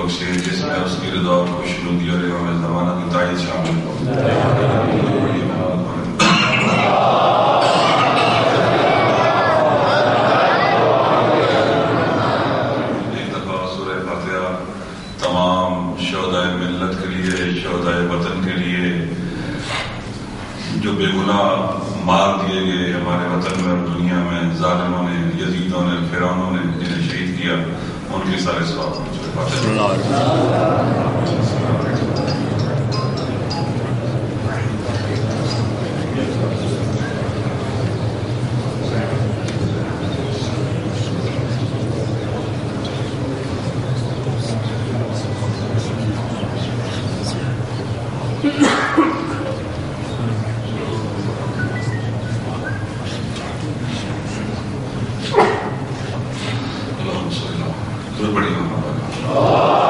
बख्शे जिसमें उसकी रजा और खुशनुदी और इमाम ज़माना की तायद शामिल हो Super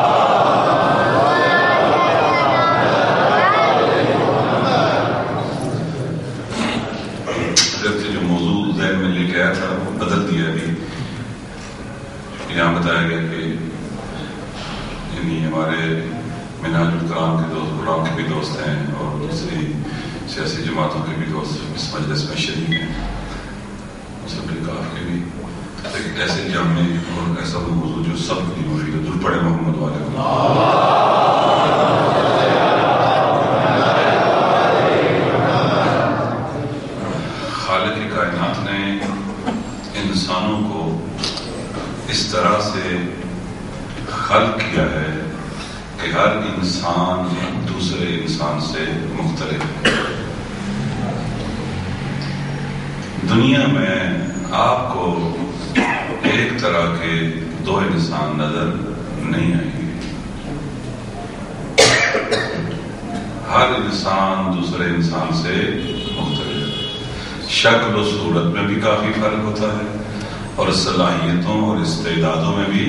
सलाहियतों और इस्तेदादों में भी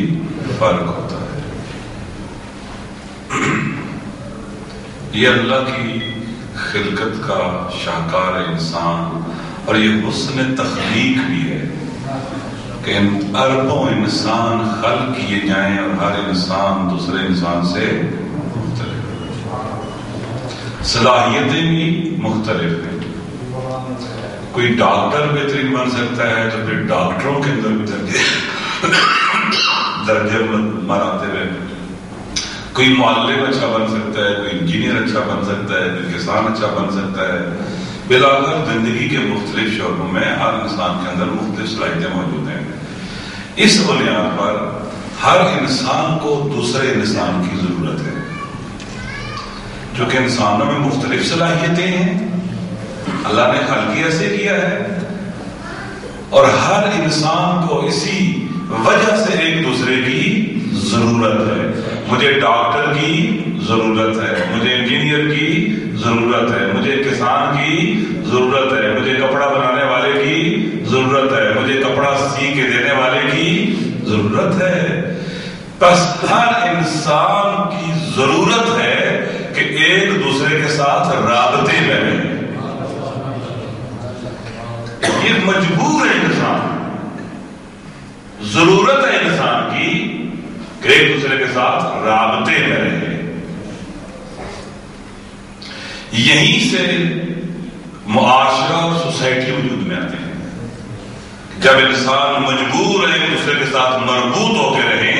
फ़र्क होता है। ये अल्लाह की खिलकत का शाहकार इंसान और ये हुस्न तखलीक भी है कि अरबों इंसान खल किए जाएँ और हर इंसान दूसरे इंसान से मुख्तलिफ़। सलाहियतें भी मुख्तलिफ़ हैं। कोई डॉक्टर बेहतरीन बन सकता है तो फिर डॉक्टरों के अंदर भी दर्जे दर्जे मराते हुए कोई मालिक अच्छा बन सकता है, कोई इंजीनियर अच्छा बन सकता है, कोई किसान अच्छा बन सकता है। बिलाकर ज़िंदगी के मुख्तलिफ़ शोबों में हर इंसान के अंदर मुख्तलिफ़ सलाहियतें मौजूद हैं। इस बुनियाद पर हर इंसान को दूसरे इंसान की ज़रूरत है। क्योंकि इंसानों में मुख्तलिफ़ सलाहियतें हैं अल्लाह ने हल्की ऐसे किया है। और हर इंसान को इसी वजह से एक दूसरे की ज़रूरत है। मुझे डॉक्टर की ज़रूरत है, मुझे इंजीनियर की ज़रूरत है, मुझे किसान की ज़रूरत है, मुझे कपड़ा बनाने वाले की ज़रूरत है, मुझे कपड़ा सी के देने वाले की ज़रूरत है। बस हर इंसान की ज़रूरत है कि एक दूसरे के साथ राबते में ये मजबूर है इंसान। ज़रूरत है इंसान की कि एक दूसरे के साथ राबते में रहे। यहीं से मुआशरा और सोसाइटी वजूद में आते हैं। जब इंसान मजबूर है, एक दूसरे के साथ मरबूत होकर रहे,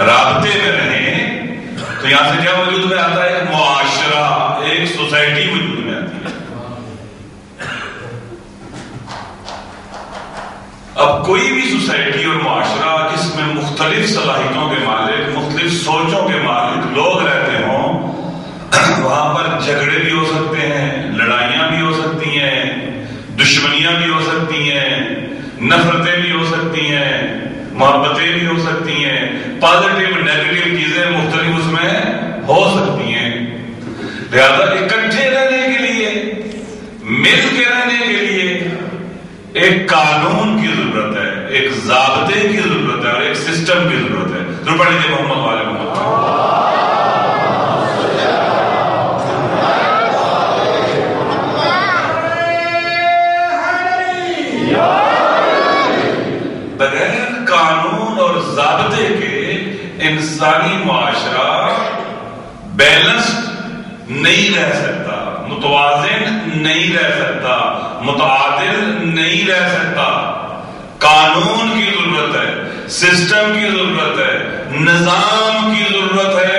राबते में रहे तो यहाँ से क्या वजूद में आता है? मुआशरा, एक सोसाइटी वजूद में आती है अब कोई भी सोसाइटी और माशरा जिसमें मुख्तलिफ़ सलाहितों के मालिक, मुख्तलिफ़ सोचों के मालिक लोग रहते हों, वहाँ पर झगड़े भी हो सकते हैं, लड़ाइयाँ भी हो सकती हैं, दुश्मनियाँ भी हो सकती हैं, नफरतें भी हो सकती हैं, मोहब्बतें भी हो सकती हैं पॉजिटिव नेगेटिव चीज़ें मुख्तलिफ़ उसमें हो सकती हैं। लिहाजा इकट्ठे रहने के लिए मिल के रहने के लिए एक कानून की ज़रूरत है, एक जबते की ज़रूरत है और एक सिस्टम की ज़रूरत है। जो पढ़ मोहम्मद वाले मोहम्मद। बगैर कानून और जाबते के इंसानी मुआशरा बैलेंस्ड नहीं रह सकता। मुतवाजिन नहीं रह सकता मुतादिल नहीं रह सकता। कानून की ज़रूरत है, सिस्टम की ज़रूरत है, निज़ाम की ज़रूरत है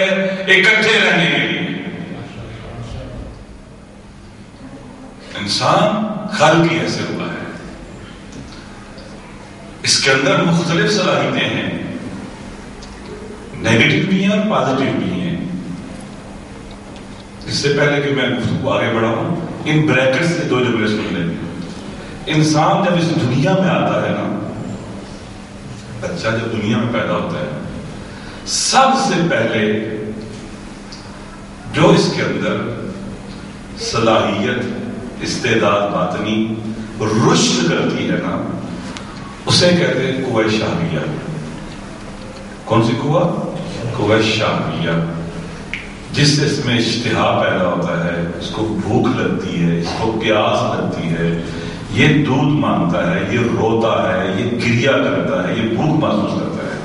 इकट्ठे रहने के लिए। इंसान खल की ऐसे हुआ है। इसके अंदर मुख्तलिफ़ सलाहियतें हैं। नेगेटिव भी हैं और पॉजिटिव भी हैं। इससे पहले कि मैं गुफ्तु आगे बढ़ाऊं, इन ब्रैकेट से दो जुमले सुन लें। इंसान जब इस दुनिया में आता है ना, बच्चा जब दुनिया में पैदा होता है, सबसे पहले जो इसके अंदर सलाहियत, इस्तेदाद, बातनी रुश्त करती है ना, उसे कहते हैं कुआ शामिया कौन सी कुआ? शामिया जिससे इसमें इश्तिहा पैदा होता है इसको भूख लगती है, इसको प्यास लगती है, ये दूध माँगता है, ये रोता है, ये क्रिया करता है, ये भूख महसूस करता है।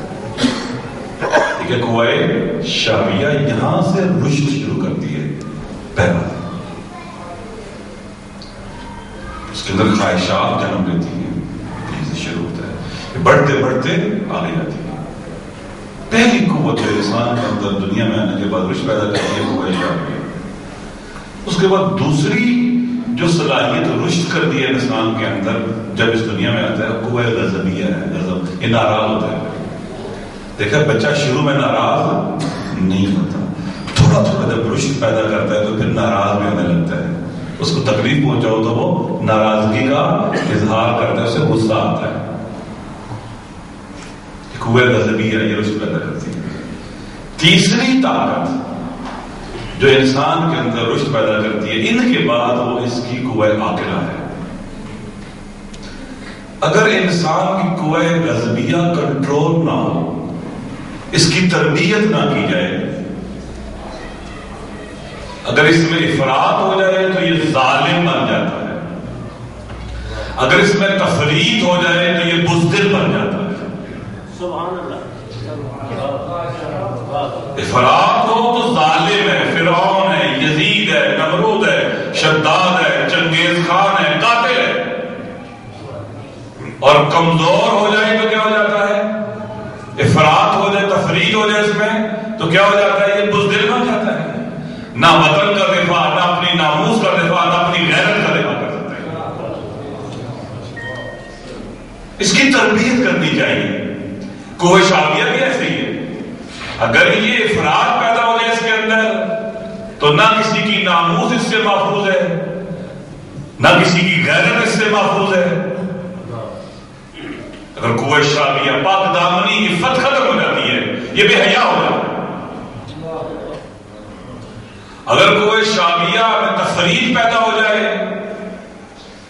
ठीक है कुआए शामिया यहाँ से रुश्त शुरू करती है, पहला। उसके अंदर ख्वाहिशात जन्म लेती है शुरू होता है। बढ़ते बढ़ते आगे जाती है। पहली कुत है इंसान के अंदर, दुनिया में आने के बाद रुश पैदा करती है वो है। उसके बाद दूसरी जो सलाहियत रुश्त कर दी है इंसान के अंदर, जब इस दुनिया में आता है, वो गजबिया है, गजब, ये नाराज़ होता है। देखा, बच्चा शुरू में नाराज़ नहीं होता। थोड़ा थोड़ा जब रुश्त पैदा करता है तो फिर नाराज़ भी होने लगता है। उसको तकलीफ़ पहुंचाओ तो वो नाराज़गी का इजहार करता है, उसे गुस्सा आता है। कुएँ गजबी है ये रुश्त पैदा करती है। तीसरी ताकत जो इंसान के अंदर रुश्त पैदा करती है, इनके बाद वो इसकी कुए आकिला है अगर इंसान की कुए गजबिया कंट्रोल ना हो, इसकी तरबियत ना की जाए, अगर इसमें इफरात हो जाए तो ये जालिम बन जाता है। अगर इसमें तफरीत हो जाए तो ये बुजदिल बन जाता है। इफरात हो तो जालिम है, फिरौन है, यजीद है, नमरूद है, शद्दाद है, चंगेज खान है, कातिल है। और कमज़ोर हो जाए तो क्या हो जाता है इफरात हो जाए तफरीद हो जाए इसमें तो क्या हो जाता है ये बुजदिल बन जाता है ना वतन का दिफा ना अपनी नामूस का दिफा ना अपनी गैरत का दिफा कर सकते हैं इसकी तरबियत करनी चाहिए कोई शामिया भी ऐसे ही। है अगर ये इफराद पैदा हो जाए इसके अंदर तो ना किसी की नामूस इससे महफूज है, ना किसी की गैरत इससे महफूज है। अगर कुएँ शामिया पाक दामनी इफ्फत खत्म हो जाती है, ये बेहया हो जाता अगर कोई शामिया में तफरीज पैदा हो जाए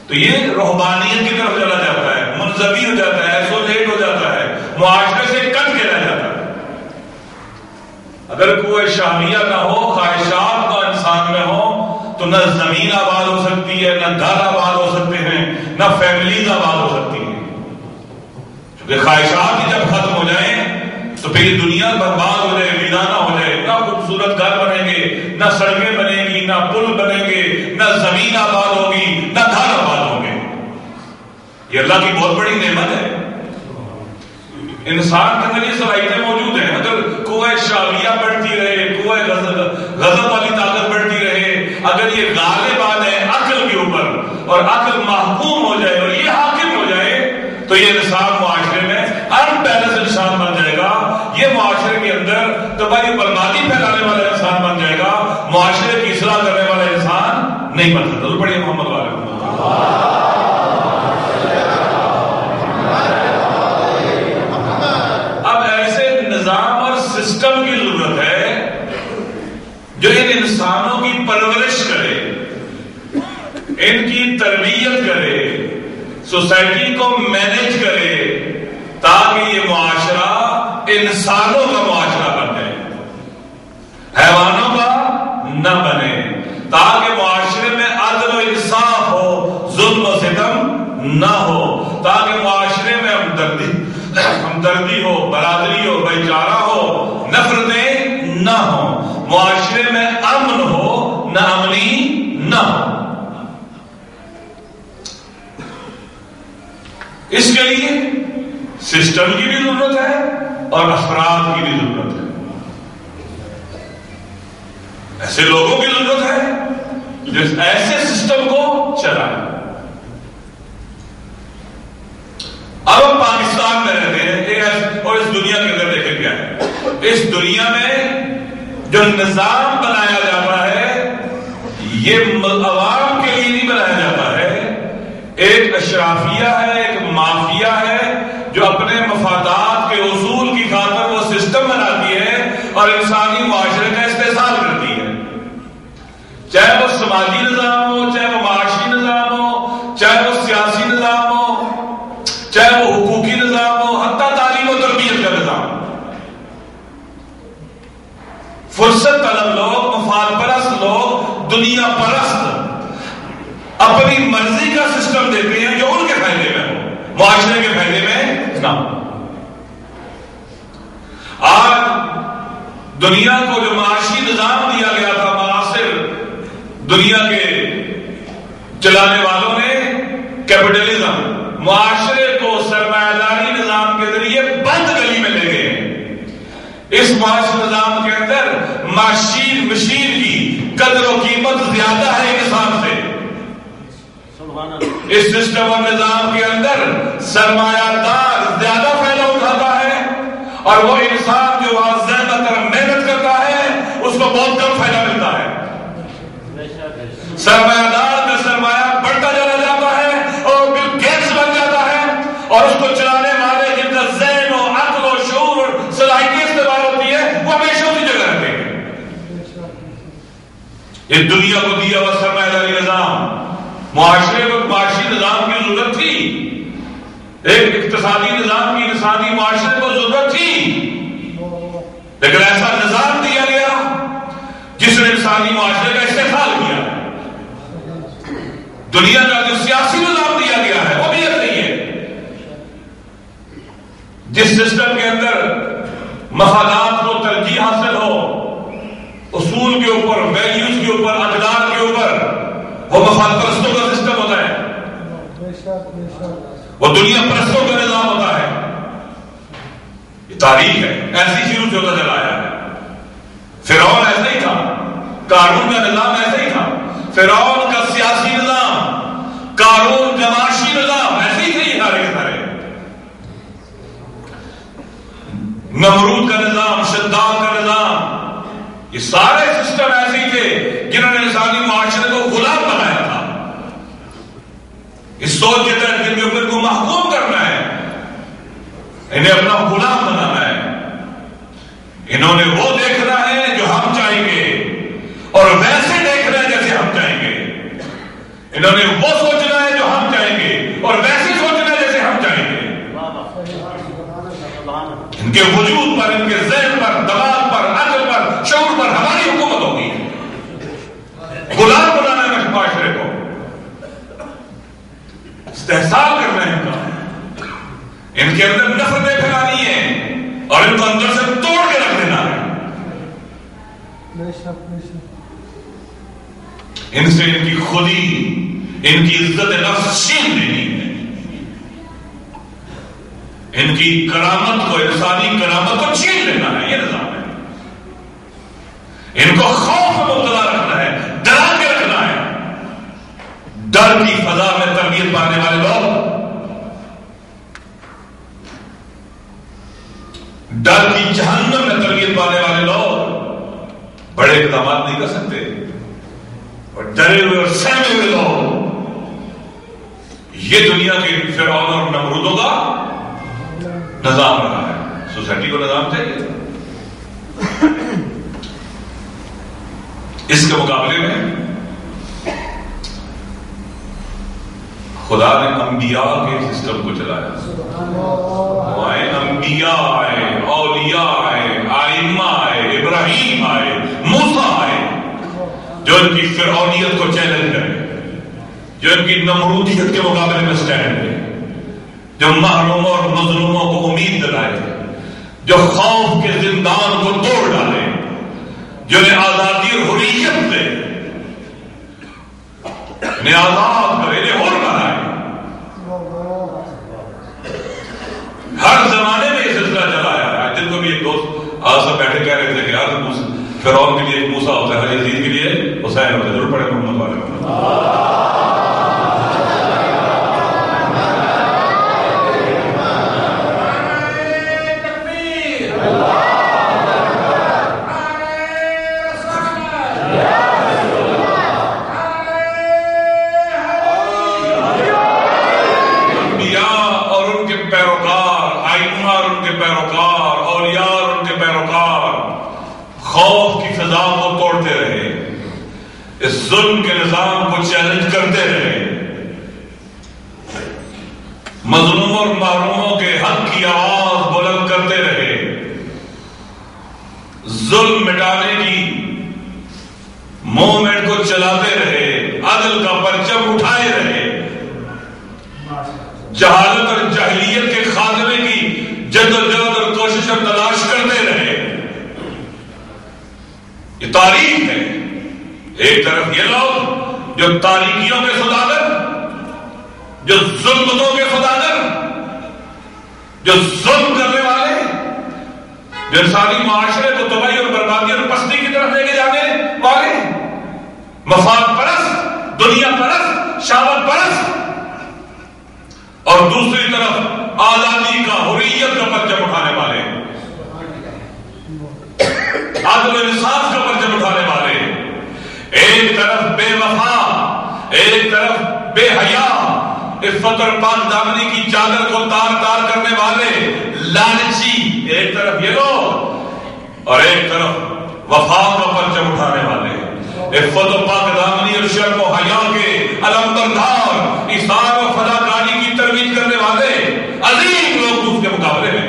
तो ये रोहबानियत की तरफ़ चला जाता है मुनजबी हो जाता है एसोलेट हो जाता है। मुआशरे से कट के रह जाता। है अगर कोई शामिया ना हो, ख्वाहिशात का इंसान में हो तो न ज़मीन आबाद हो सकती है, न घर आबाद हो सकते हैं, न फैमिलीज़ आबाद हो सकती है। क्योंकि ख्वाहिशात ही जब खत्म हो जाए तो फिर दुनिया बर्बाद हो जाए वीराना हो जाए, ना खूबसूरत घर बनेंगे, ना सड़कें बनेंगी, ना पुल बनेंगे, ना ज़मीन आबाद होगी, ना घर आबाद होंगे। ये अल्लाह की बहुत बड़ी नेमत है। इंसान के अंदर ये सलाहियतें मौजूद हैं। अगर कुएँ शाविया बढ़ती रहे कुएँ गजब वाली ताकत बढ़ती रहे, अगर ये गालिबान है अकल के ऊपर और अकल महकूम हो जाए और ये हाकिम हो जाए तो ये इंसान मुआशरे में अनबैलेंस इंसान बन जाएगा। ये मुआशरे के अंदर तबाही बर्बादी फैलाने वाला इंसान बन जाएगा। मुआशरे की इसलाह करने वाला इंसान नहीं बन सकता। तो बड़े मोहम्मद वाले सिस्टम की ज़रूरत है जो इन इंसानों की परवरिश करे, इनकी तरबियत करे, सोसाइटी को मैनेज करे, ताकि ये मुआशरा इंसानों का मुआशरा बन जाए। हैवानों का न बने, ताकि मुआशरे में अदल इंसाफ हो, जुल्म सितम न हो, ताकि मुआशरे में हमदर्दी हमदर्दी हो, बरादरी हो, भाईचारा हो, नफरतें न हो। मुआशरे में अमन हो, न अमनी न हो। इसके लिए सिस्टम की भी ज़रूरत है और अफराद की भी ज़रूरत है। ऐसे लोगों की ज़रूरत है जो ऐसे सिस्टम को चलाए। हम पाकिस्तान में रहते हैं और इस दुनिया के अंदर देखे क्या है? इस दुनिया में जो निज़ाम बनाया जाता है, ये अवाम के लिए नहीं बनाया जाता है। एक अशराफिया है, एक माफिया है, जो अपने मफादात के उसूल की खातर वो सिस्टम बनाती है और इंसानी मुआशरे का इस्तेसाल करती है चाहे वो समाजी निज़ाम हो चाहे वो माशी निज़ाम हो चाहे वो सियासी निज़ाम हो चाहे वो हुकूकी निज़ाम हो हत्या तालीम और तरबियत का निज़ाम फुर्सत तलब लोग मफाद परस्त लोग दुनिया परस्त, अपनी मर्ज़ी का सिस्टम देते हैं जो उनके फ़ायदे में हो। मुआशरे के फ़ायदे में ना आज दुनिया को जो माशी निज़ाम दिया गया था मासिर दुनिया के चलाने वालों ने कैपिटलिज्म मुआशरे को सरमायादारी निज़ाम के ज़रिए बंद गली में ले गए। इस मुआश निज़ाम के अंदर मशीन मशीन की कदर और कीमत ज़्यादा है इंसान से। इस सिस्टम और निज़ाम के अंदर सरमायादार ज़्यादा फ़ायदा उठाता है और वो इंसान जो वहाँ ज़्यादा मेहनत करता है उसको बहुत कम फ़ायदा मिलता है। सरमायादार का सरमाया बढ़ता चला जाता है और बिल गेट्स बन जाता है और उसको चलाने वाले जिनका जैन और अकल और शूर और सलाहियत इस्तेमाल होती है वो हमेशा उसी जगह रहते हैं ये दुनिया को दिया हुआ सरमायादारी निज़ाम। मुआशरे को मुआशी निज़ाम की ज़रूरत थी। एक इकतसादी निज़ाम की इंसानी मुआशरे को ज़रूरत थी। लेकिन ऐसा निज़ाम दिया गया जिसने इंसानी मुआशरे का इस्तेमाल किया। दुनिया का जो सियासी निज़ाम दिया गया है, वो भी ऐसे ही। जिस सिस्टम के अंदर मफादात को तरजीह हासिल हो, उसूल के ऊपर वैल्यूज़ के ऊपर, अकदार के ऊपर। वो मफाद परस्तों का सिस्टम होता है। वो दुनिया परस्तों का निज़ाम होता है। ये तारीख है। ऐसी शुरू से होता चला आया है। फिर ऐसा ही था। कानून का निज़ाम ऐसा ही था। फिर का सियासी निज़ाम, कानून जमाशी निज़ाम, ऐसे ही थे सारे के सारे। नमरूद का निज़ाम, शद्दाद का निज़ाम, ये सारे सिस्टम ऐसे ही थे। जिन्होंने इंसानी मुआशरे को गुलाम बनाया था। इस सोच के तहत इनके ऊपर को महकूम करना है, इन्हें अपना गुलाम बनाना है। इन्होंने वो देखना है जो हम चाहेंगे, और वैसे देखना है जैसे हम चाहेंगे। इन्होंने वो सोचना है जो हम चाहेंगे, और वैसे सोचना है जैसे हम चाहेंगे। इनके वजूद पर इनके जहन पर दबाव पर अकल पर शौर पर हमारी हुकूमत होगी गुलाम बनाना है माशरे को इस्तेसाल करना है इनका। इनके अंदर नफरतें फैलानी है और इनको अंदर से तोड़ के रख देना है। इनसे इनकी खुदी इनकी इज़्ज़त नफ्स छीन लेनी है। इनकी करामत को इंसानी करामत को छीन लेना है ये निज़ाम है। इनको खौफ में मुबतला रखना है डरा के रखना है डर की फजा में तरबियत पाने वाले लोग। डर की जहन्नम में तरबियत पाने वाले लोग बड़े इकदाम नहीं कर सकते। और डरे हुए और सहमे हुए लोग, ये दुनिया के फिर और नमरूदों का निज़ाम रहा है। सोसाइटी को निज़ाम चाहिए। इसके मुकाबले में खुदा ने अंबिया के सिस्टम को चलाया। आए, अंबिया आए, औलिया आए, आइमा आए, इब्राहिम आए, मूसा आए, जो इनकी फिरौनियत को चैलेंज करे, जो इनकी नमरूदियत के मुकाबले में स्टैंड ले जो महरूमों और मजलूमों को उम्मीद दिलाए, जो खौफ के जिंदान को तोड़ डाले, जो इन्हें आज़ादी और हुरियत दे। इन्हें आज़ाद करे इन्हें और बनाए हर जमाने में ये सिलसिला चला आया है दिन को भी एक दोस्त आज सब बैठे कह रहे थे कि यार फिर के लिए, मूसा होता है यजीद के लिए, हुसैन होता है ज़रूर पड़े मोहम्मद वाले अंबिया और उनके पैरोकार आइमा और उनके पैरोकार और यार उनके पैरोकार खौफ की फिजा को तोड़ते रहे इस जुल्म के निज़ाम को चैलेंज करते रहे मजलूम और महरूमों के हक की आवाज़ बुलंद करते रहे जुल्म मिटाने की मूवमेंट को चलाते रहे, अदल का परचम उठाए रहे। जहालत और जाहिलियत के खात्मे की जद्दोजहद और कोशिश और तलाश करते रहे। ये तारीख है। एक तरफ़ ये लोग जो तारीखियों के सौदागर, जो जुल्मतों के सौदागर, जो जुल्म करने वाले, जो इंसानी माशरे को तबाही और बर्बादी और पस्ती की तरफ़ लेके जाने वाले मफाद परस्त, दुनिया परस्त शावत परस्त। और दूसरी तरफ़, आज़ादी का हुरियत का परचम उठाने वाले। आदम इंसाफ का परचम उठाने वाले। एक तरफ़ बेवफा, एक तरफ़ बेहया, इफ्फत और पाक दामनी की चादर को तार तार करने वाले, लालची। एक तरफ़ ये लोग, और एक तरफ़ वफा का परचम उठाने वाले। इफ्फत पाक दामनी और शर्म हया के अलमबरदार इशार और फदाकारी की तरवीज करने वाले अजीम लोग उसके मुकाबले में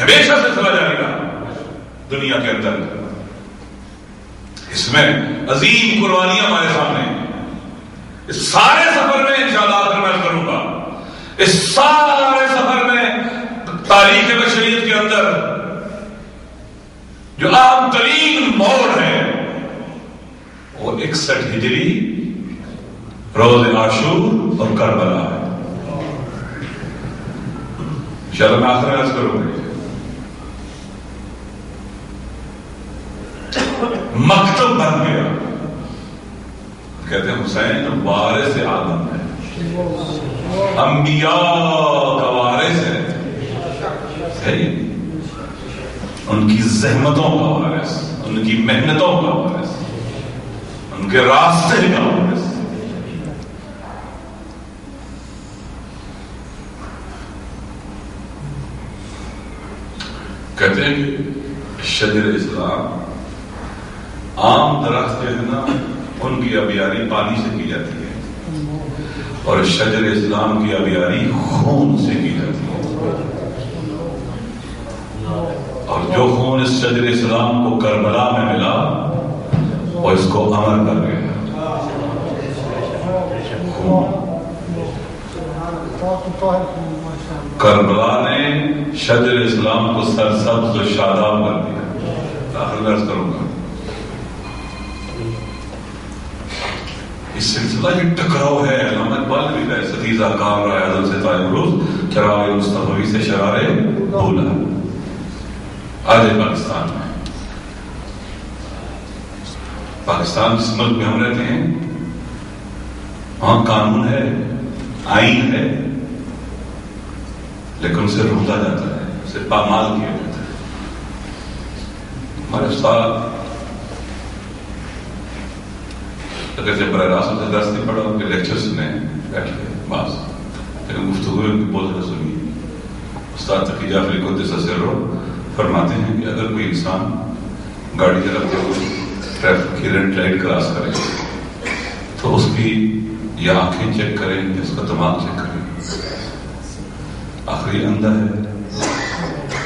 हमेशा से चला जाएगा दुनिया के अंदर। इसमें अजीम कुर्बानियाँ हमारे सामने इस सारे सफ़र में इंशाल्लाह मैं करूँगा। इस सारे सफ़र में तारीख बशरियत के अंदर जो आम तरीन मोड़ है वो इकसठ हिजरी, रोज आशूर और करबला है। चलो मैं आखिर अर्ज़ करूँगा मकतब बन गया। कहते हुसैन वारिस आदम है। अंबिया का वारिस है। सही? उनकी जहमतों का वारिस उनकी मेहनतों का वारिस उनके रास्ते का कहते हैं शजर इस्लाम आम दरख्त जो है ना उनकी अबियारी पानी से की जाती है और शजर इस्लाम की अबियारी खून से की जाती है। और जो खून इस शजर इस्लाम को करबला में मिला वो इसको अमर कर गया करबला ने शजर इस्लाम को सरसब्ज और शादाब कर दिया। आखिर करूँगा। सिलसिला की टकराव है। भी कहे सतीजा काम रहा आज़म से ताजमरूज चराग मुस्तफी से शरारे बोला आज पाकिस्तान में पाकिस्तान जिस मुल्क में हम रहते हैं, वहाँ कानून है आइन है, लेकिन उसे रोका जाता है, उसे पामाल किया जाता है। हमारे साथ अगर जब बड़ा रास्त से दर्ज नहीं पड़ा उनके लेक्चर सुने बैठ के बस। लेकिन गुफ्तु उनकी बहुत ज़्यादा सुनी उस्ताद तकी जाफरी को रो, फरमाते हैं कि अगर कोई इंसान गाड़ी चलाते हुए ट्रैफ़िक की रेड लाइट क्रॉस करे। तो उसकी या आँखें चेक करें या उसका दिमाग चेक करें। आखिरी अंधा है।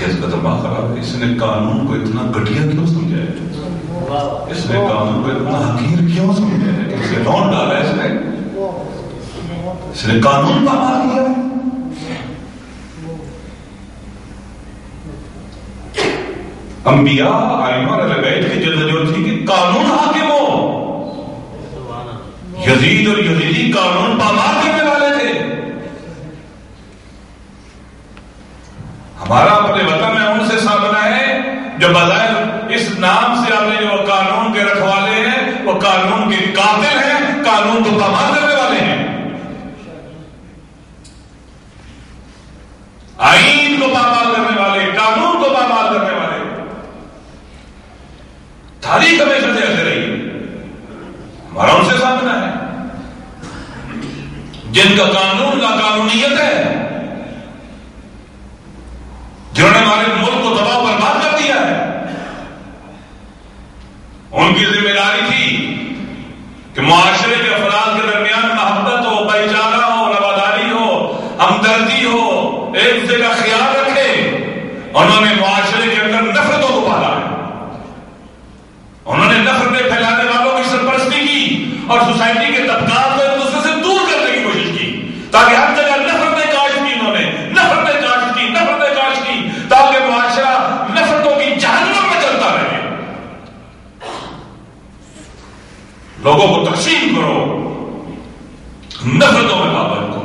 या इसका दिमाग खराब है। इसने कानून को इतना घटिया क्यों समझा है इसने कानून को इतना हकीर क्यों समझा है इसे लौट डाला है इसने? इसने कानून का मार किया अंबिया आइमा थी कि कानून हाकिम हो। यजीद और यजीदी कानून पामार करने वाले थे। हमारा अपने वतन में उनसे सामना है, जो बजाय इस नाम से आपने जो कानून के रखवाले हैं, वो कानून के कातिल हैं, कानून को पामार करने वाले हैं। आईन को पामार करने वाले, कानून को पामार करने वाले तारीख हमेशा से ऐसे रही हमारा उनसे सामना है। जिनका कानून का कानूनीयत है, जिन्होंने हमारे मुल्क को दबाव बर्बाद कर दिया है, उनकी ज़िम्मेदारी थी कि मुआशरे के अफराद के दरमियान मोहब्बत हो, भाईचारा हो रवादारी हो, हमदर्दी हो, एक दूसरे का ख्याल रखे। उन्होंने मुआशरे के अंदर नफरतों को पाला है उन्होंने नफरतें फैलाने वालों की सरपरस्ती की और सोसाइटी के तबकात को एक दूसरे से दूर करने की कोशिश की ताकि हर जगह नफरतें काश की इन्होंने नफरतें काश की नफरतें काश की ताकि मुआशरा नफरतों की जहन्नम में चलता रहे लोगों को तकसीम करो। नफरतों में पाबंद करो।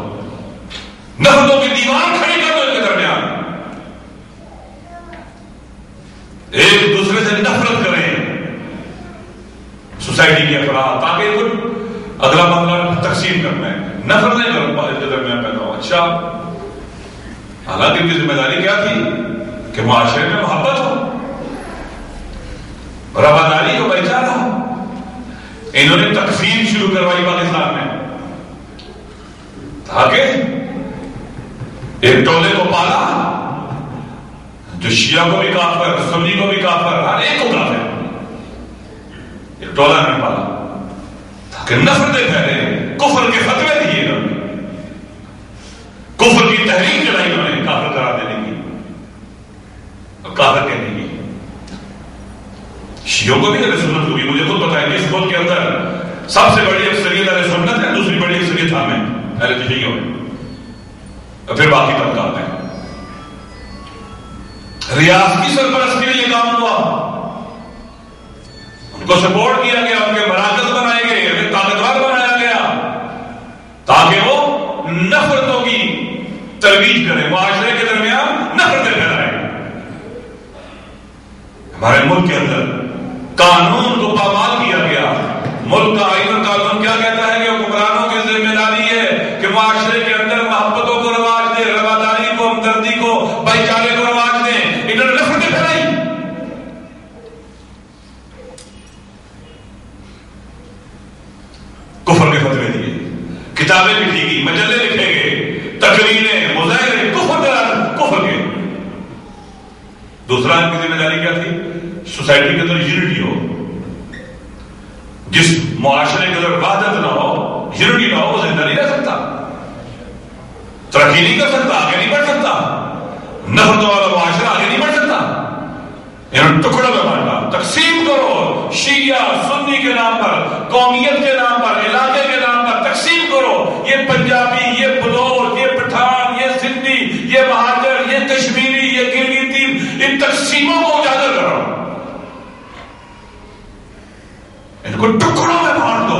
नफरतों की दीवार खड़ी कर दो इनके दरमियान। एक दूसरे से नफरत करें। सोसाइटी के अफराद ताकि कुछ अगला मामला तकसीम करना है। नफरत नहीं करो इनके दरमियान पैदा हो। अच्छा। हालाँकि इनकी ज़िम्मेदारी क्या थी? कि मुआशरे में मोहब्बत हो। रवादारी हो, भाईचारा इन्होंने तकसीम शुरू करवाई पाकिस्तान में। ताकि एक टोले को पाला, जो शिया को भी काफर, सुन्नी को भी काफर, हर एक को काफर। एक टोला ने पाला। ताकि नफरतें फैले, कुफर के फतवे दिए कुफर की तहरीक चलाई उन्होंने, काफर करा देने की। काफर की शियों को भी अरे सुन्नत को भी मुझे खुद है कि इस मुल्क के अंदर सबसे बड़ी अक्सरियत अरे सुन्नत है, दूसरी बड़ी अक्सरियत हम है अरे तशैयों में। और फिर बाकी तबकात हैं। रियासती सरपरस्ती में यह काम हुआ। उनको सपोर्ट किया गया, उनके मराकज बनाए गए, उन्हें ताकतवर बनाया गया। ताकि वो नफरतों की तरवीज करें मुआशरे के दरमियान नफरतें फैलाएँ। हमारे मुल्क के अंदर कानून को पामाल किया गया। मुल्क का आइन कानून क्या कहता है कि हुक्मरानों की ज़िम्मेदारी है कि मुआशरे के अंदर मोहब्बतों को रवाज दे, रवादारी को, हमदर्दी को, भाईचारे को रवाज दे। इन्होंने नफरतें फैलाई। कुफर के फतवे दिए। किताबें लिखी गई मजले लिखे गए, तकरीरें, मुजाहरे, कुफर कुफर के। दूसरा इनकी ज़िम्मेदारी क्या थी? सोसाइटी के अंदर यूनिटी हो। जिस मुआशरे के अंदर वादत ना हो यूनिटी ना हो, वो ज़िंदा नहीं रह सकता। तरक्की नहीं कर सकता, आगे नहीं बढ़ सकता। नफरत वाला मुआशरा आगे नहीं बढ़ सकता। इन्होंने टुकड़ों में बांटा। तकसीम करो। शिया, सुन्नी के नाम पर, कौमियत के नाम पर, इलाके के नाम पर तकसीम करो। ये पंजाबी, ये बलोच ये पठान ये सिंधी ये महाजर ये कश्मीरी ये गिलगिती इन तकसीमों को उजागर करो इनको टुकड़ों में बांट दो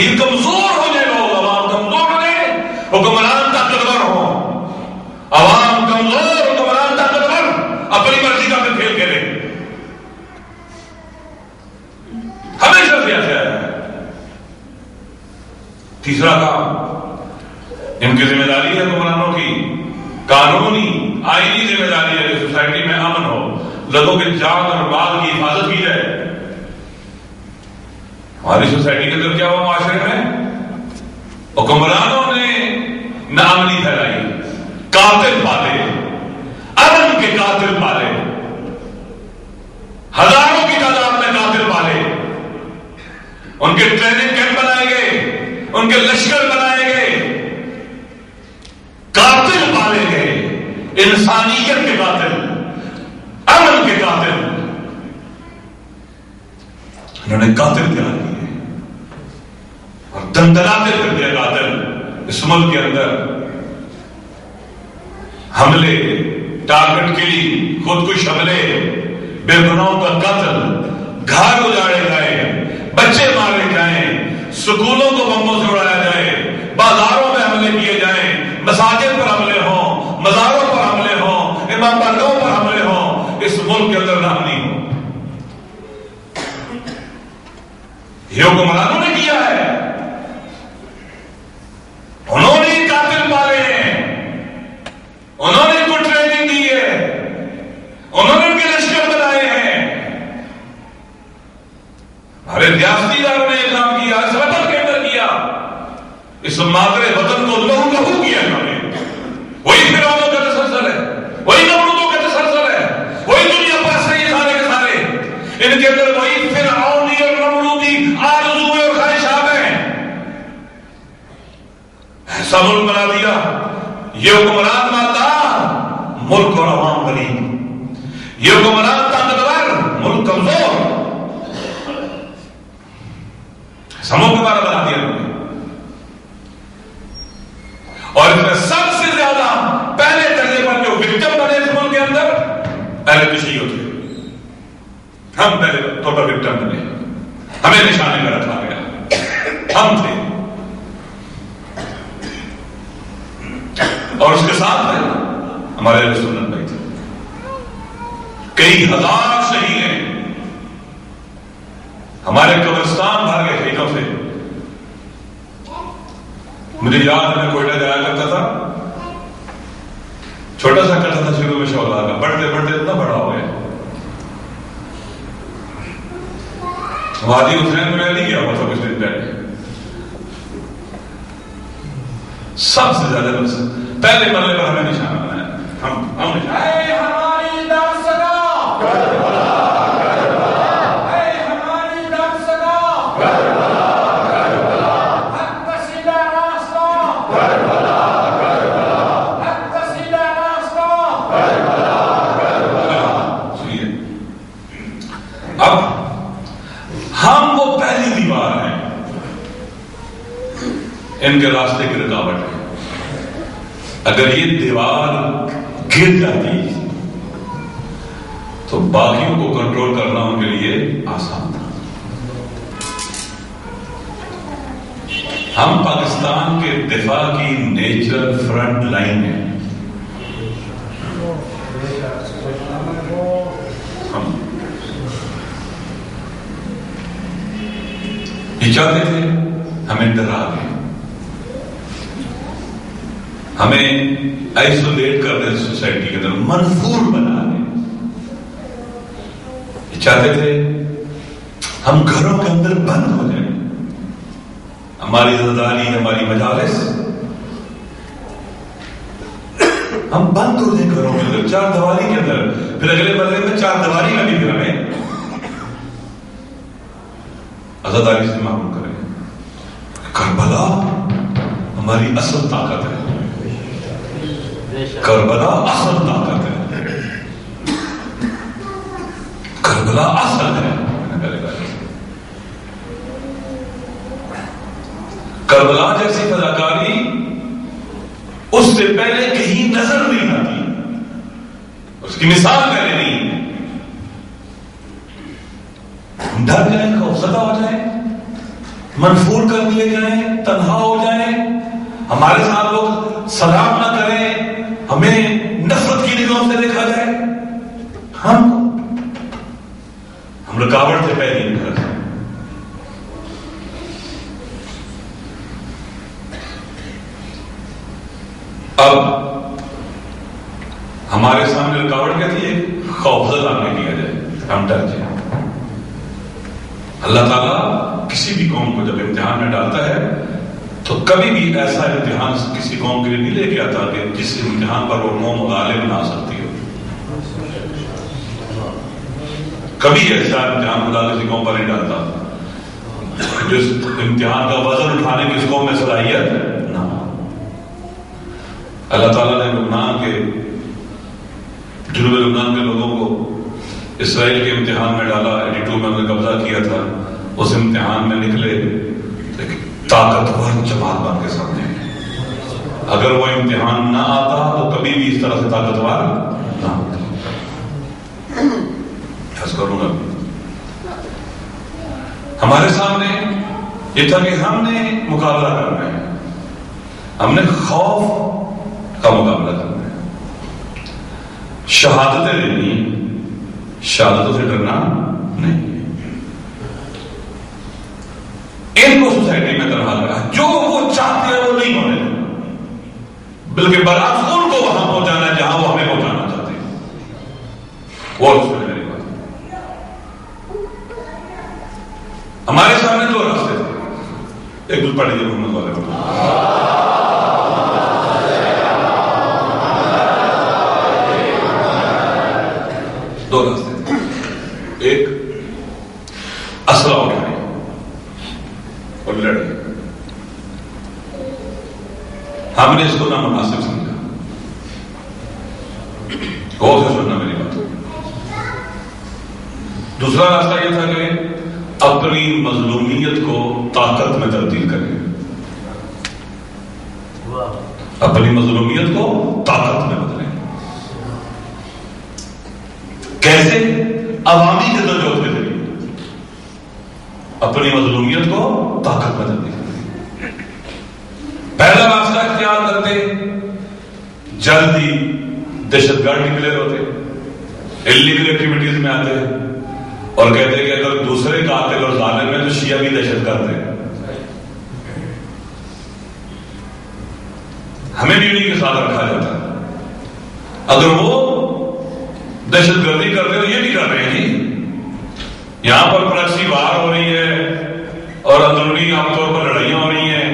ताकि कमज़ोर हो जाए लोग अवाम कमज़ोर हो जाए, हुक्मरान ताकतवर हो। अवाम कमज़ोर, हुक्मरान ताकतवर, अपनी मर्ज़ी का फिर खेल खेले। हमेशा से ऐसे तीसरा काम इनकी ज़िम्मेदारी है हुक्मरानों की, कानूनी, आईनी ज़िम्मेदारी है कि सोसाइटी में अमन हो लोगों के जान और माल की हिफाजत की जाए। हमारी सोसाइटी के अंदर क्या हुआ माशरे में? हुक्मरानों ने नामनी फैलाई। कातिल पाले। अमन के कातिल पाले। हज़ारों की तादाद में कातिल पाले। उनके ट्रेनिंग कैंप बनाए गए। उनके लश्कर बनाए गए। कातिल पाले गए। इंसानियत के कातिल। अमन के कातिल। उन्होंने कातिल तैयार दंदनाते कातिल इस मुल्क के अंदर हमले, टारगेट किली खुदकुश हमले, बेगुनाहों का कत्ल, घर उजाड़े जाए बच्चे मारे जाए, स्कूलों को बम्बों से उड़ाया जाए, बाजारों में हमले किए जाए, मसाजिद पर हमले हों, मजारों पर हमले हों इमाम बारगाहों पर हमले हों, इस मुल्क के अंदर नामनी हो। हुक्मरानों ने किया है उन्होंने ही कातिल पाले हैं उन्होंने इनको ट्रेनिंग दी है उन्होंने उनके लश्कर बनाए हैं हमारे रियासती ने काम किया इस वतन के अंदर किया? इस मादरे वतन को लहू लहू किया इन्होंने वही का तसलसल है, वही नमरूदों का तसलसल है, वही दुनिया पर से सारे के सारे। इनके अंदर वही और नमरूदी और ख्वाहिशात हैं। ऐसा मुल्क बना दिया। ये हुक्मरान मालदार मुल्क और अवाम गरीब ये हुक्मरान ताकतवर मुल्क कमज़ोर। मुल्क हमारा बना दिया। उन्होंने और इसमें सबसे ज़्यादा पहले दर्जे पर जो विक्टिम बने इस मुल्क के अंदर, पहले तो शी थे हम पहले तौर पर विक्टिम बने। हमें निशाने में रखा गया। हम थे। और उसके साथ में हमारे सुनत भाई थे। कई हज़ार शहीद हैं। हमारे कब्रिस्तान भर गए शहीदों से मुझे याद है, मैं कोयटा जाया करता था। छोटा सा करता था, शुरू में शौला का। बढ़ते बढ़ते इतना बड़ा हो गया। वादी हुसैन में नहीं गया हुआ था कुछ दिन पहले। सबसे ज़्यादा पहले मरने पर हमें निशाना बनाया। हम हम निशाना हमारी दासगा हमारी दासगा हक सीधा रास्ता हक सीधा रास्ता सुनिए अब हम वो पहली दीवार हैं इनके रास्ते की रुकावट है अगर ये दीवार गिर जाती। तो बाकियों को कंट्रोल करना उनके लिए आसान था। हम पाकिस्तान के दिफा की नेचुरल फ्रंट लाइन है। हम ये चाहते थे, हमें डरा दें। हमें आइसोलेट कर दें सोसाइटी के अंदर मंजूर बना दें चाहते थे हम घरों के अंदर बंद हो जाए। हमारी जदारी हमारी मजालिस। हम बंद हो जाए घरों के अंदर, चार दवारी के अंदर। फिर अगले बदले में चार दीवारी में भी फिर हमें आजादारी से मालूम करें करबला, हमारी असल ताकत है। करबला असल ताकत है करबला असल है करबला जैसी कलाकारी उससे पहले कहीं नज़र नहीं आती उसकी मिसाल पहले नहीं डर जाए खौफजदा हो जाए मनफूर कर दिए जाए तनहा हो जाए हमारे साथ लोग सलाम ना करें हमें नफरत की निगाहों से देखा जाए। हम हम रुकावट से पहले नहीं अब हमारे सामने रुकावट क्या थी? खौफजदा में किया जाए हम डर जाए अल्लाह ताला किसी भी कौम को जब इम्तिहान में डालता है तो कभी भी ऐसा इम्तिहान किसी कौम के लिए नहीं लेके आता कि जिस इम्तिहान पर वो कौम गालिब ना सकती हो। कभी ऐसा इम्तिहान खुदा किसी कौम पर नहीं डालता। जिस इम्तिहान का वज़न उठाने की कौम में सलाहियत ना। अल्लाह ताला ने लुबनान के, जुनूब लुबनान के लोगों को इसराइल के इम्तिहान में डाला, एटी टू में उन्होंने कब्जा किया था। उस इम्तिहान में निकले। ताकतवर जमात बन के सामने अगर वो इम्तिहान ना आता तो कभी भी इस तरह से ताकतवर ना होता। हमारे सामने, ये था कि हमने मुकाबला करना है। हमने खौफ का मुकाबला करना है। शहादतें लेनी शहादतों से डरना नहीं। बल्कि बरात उनको वहाँ पहुंचाना जहाँ वो हमें पहुंचाना चाहते हैं। और मेरी बात। हमारे सामने दो रास्ते थे। एक दूसरे लीजिए मोहम्मद वाले दो रास्ते थे एक असला उठाए और लड़े हमने इसको ना मुनासिब समझा गौर से सुनना मेरी बात दूसरा रास्ता यह था कि अपनी मजलूमियत को ताकत में तब्दील करें। अपनी मजलूमियत को ताकत में बदलें। कैसे? अवामी जदोजहद के ज़रिए अपनी मजलूमियत को ताकत में तब्दील करें। पहला रास्ता इख्तियार करते जल्दी दहशतगर्द डिक्लेयर होते। इलीगल एक्टिविटीज़ में आते और कहते हैं कि अगर दूसरे कातिल और जालिम में तो शिया भी दहशत करते हैं। हमें भी उन्हीं के साथ रखा जाता है। अगर वो दहशतगर्दी करते तो ये भी कर रहे हैं जी, यहाँ पर प्रक्सी वार हो रही है, और अंदरूनी आमतौर पर लड़ाइयाँ हो रही हैं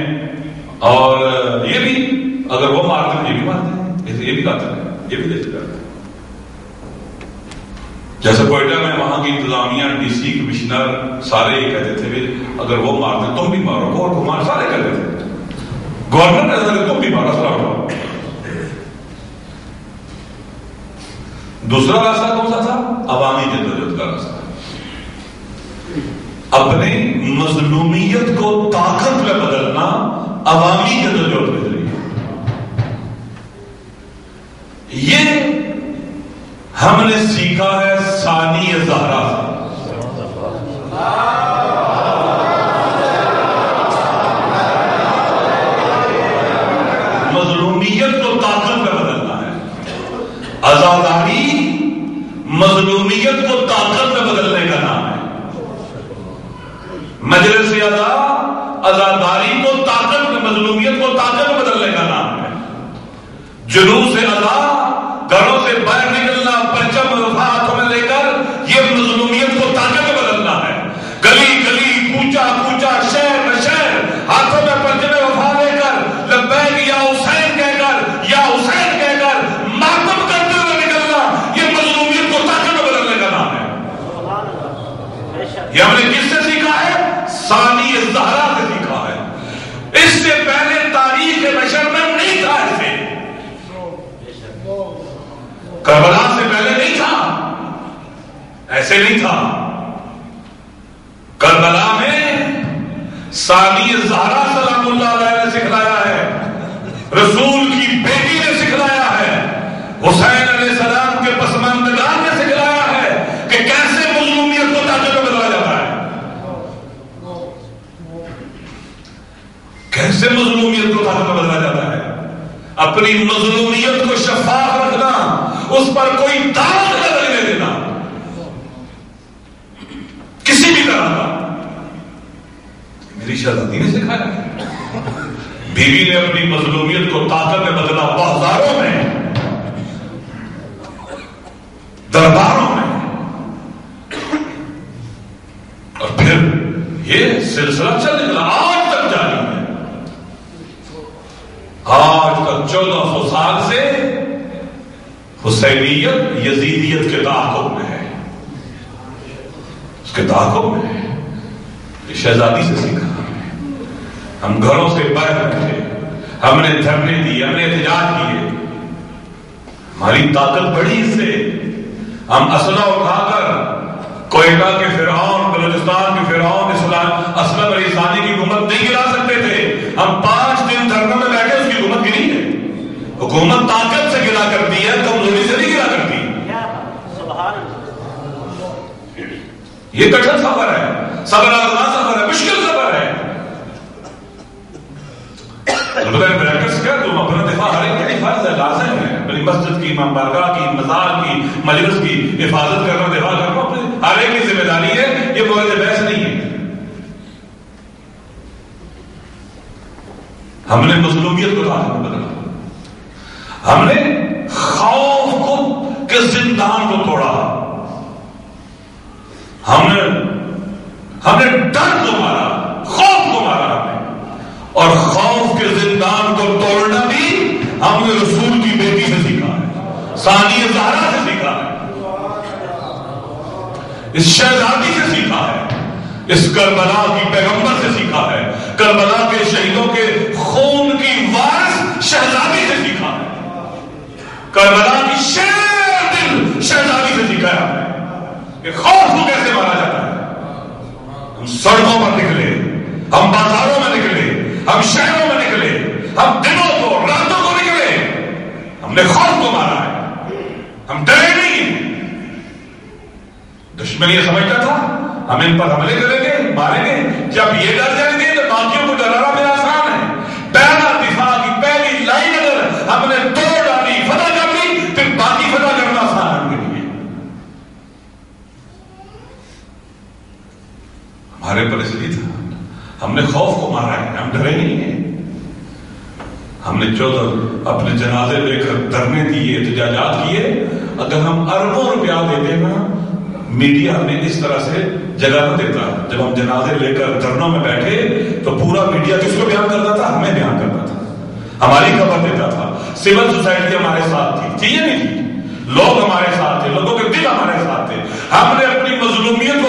और ये भी अगर वो मारते हैं ये भी मारते हैं ये भी कातिल है ये भी दहशतगर्द है जैसे कोयटा में इंतजामिया डीसी कमिश्नर सारे ये कहते थे अगर वो मारते तुम भी मारो और को मार, सारे कहते थे। गवर्नर कहते थे तुम भी मारो सलाम दूसरा रास्ता कौन सा था? अवामी जद्दोजहद का रास्ता। अपने मजलूमियत को ताकत में बदलना अवामी जद्दोजहद के ज़रिए ये हमने सीखा है सानी जहरा मजलूमियत को ताकत में बदलना है। आजादारी मजलूमियत को ताकत में बदलने का नाम है। मजलिस अदा आजादारी को ताकत में मजलूमियत को ताकत में बदलने का नाम है। जुलूस करबला से पहले नहीं था। ऐसे नहीं था। करबला में सानी जहरा सलामुल्ला ने सिखलाया है। रसूल की बेटी ने सिखलाया है। हुसैन सलाम के पसमानदार ने सिखलाया है कि कैसे मजलूमियत को ताजे में बदला जाता है। कैसे मजलूमियत को ताजे में बदला जाता है? अपनी मजलूम उस पर कोई दाग न लगने देना। किसी भी तरह का। मेरी शहजादी ने सिखाया। बीवी ने अपनी मजलूमियत को ताकत में बदला, बाजारों में। दरबारों में। और फिर ये सिलसिला चल निकला, आज तक जारी है। आज तक चौदह सौ साल से हुसैनियत यजीदियत के ताकुब में है। उसके ताकुब में है। शहजादी से सीखा। हम घरों से बाहर थे हमने धरने दिए, हमने एहतजाज किए। हमारी ताकत बढ़ी इससे। हम असला उठाकर कोयटा के फिरौन बलूचिस्तान के फिरौन इस्लाम, असलम अली सानी की हुकूमत नहीं गिरा सकते थे। हम पाँच दिन धरनों में बैठे, उसकी हुकूमत गिरी है। हुकूमत ताकत से गिरा करती है कमज़ोरी से नहीं गिरा करती ये कठिन सफ़र है। सबर आजमा सफ़र है, मुश्किल सफ़र है। तुम अपना दिफा हर एक है है। अपनी मस्जिद की इमाम बारगाह की, मजार की, मजलिस की हिफाजत करना दिफा करना अपने, हर एक की ज़िम्मेदारी है, ये बोले बहस नहीं है। हमने मजलूमियत को ताकत में बदला। हमने खौफ को के जिंदान को तोड़ा। हमने हमने डर को मारा, खौफ को मारा हमने। और खौफ के जिंदान को तोड़ना भी हमने रसूल की बेटी से सीखा है सानी जहरा से सीखा है, इस शहजादी से सीखा है, इस करबला की पैगंबर से सीखा है, करबला के शहीदों के खून की वारस शहजादी से सीखा है। करबला की शेर दिल शहजादी से सीखा है कि खौफ को कैसे सड़कों पर निकले, हम बाजारों में निकले, हम शहरों में निकले, हम दिनों को, रातों को निकले। हमने खौफ को मारा है। हम डरे नहीं। दुश्मन ये समझता था, हम इन पर हमले करेंगे, मारेंगे। जब ये डर जाएँगे तो बाकियों को डराना मेरा आसान है पहला दिफा की पहली लाइन अगर हमने तोड़ डाली फतह कर ली फिर बाकी फतह करना आसान है उनके लिए हमारे पर इसलिए था। हमने खौफ को मारा है, हम डरे नहीं है। हमने चौदह अपने जनाजे लेकर धरने दिए एहतजाजात किए। अगर हम अरबों रुपया देते ना, मीडिया हमें इस तरह से जगह न देता। जब हम जनाजे लेकर धरनों में बैठे तो पूरा मीडिया किसको बयान करता था? हमें बयान करता था। हमारी खबर देता था। सिविल सोसाइटी हमारे साथ थी। थी या नहीं लोग हमारे साथ थे, लोगों के दिल हमारे साथ थे। हमने अपनी मजलूमियत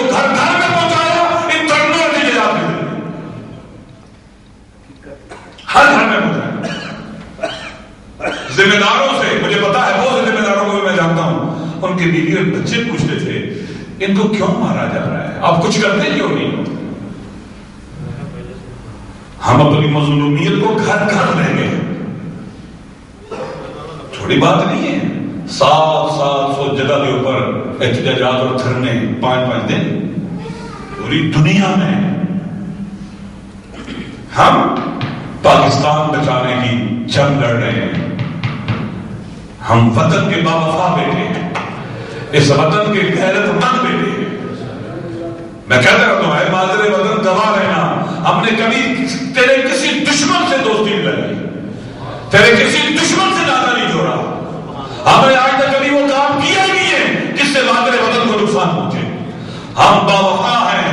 हर घर में पहुँचाया जिम्मेदारों से, मुझे पता है, बहुत जिम्मेदारों को भी मैं जानता हूँ। उनके बीवी और बच्चे पूछते थे, इनको क्यों मारा जा रहा है? आप कुछ करते क्यों नहीं? हम अपनी मजलूमियत को घर घर लेंगे छोटी बात नहीं है। सात सात सौ जगह के ऊपर एहतजाजात और धरने पाँच पाँच दिन। पूरी दुनिया में हम पाकिस्तान बचाने की जंग लड़ रहे हैं। हम वतन के बावफा बेटे हैं। इस वतन के गैरतमंद बेटे हैं। मैं कहता रहता हूँ है माजरे वतन गवाह रहना। हमने कभी तेरे किसी दुश्मन से दोस्ती नहीं लगाई तेरे किसी दुश्मन से नाता नहीं जोड़ा। हमने आज तक कभी वो काम किया ही नहीं है जिससे माजरे वतन को नुकसान पहुँचे। हम बावफा हैं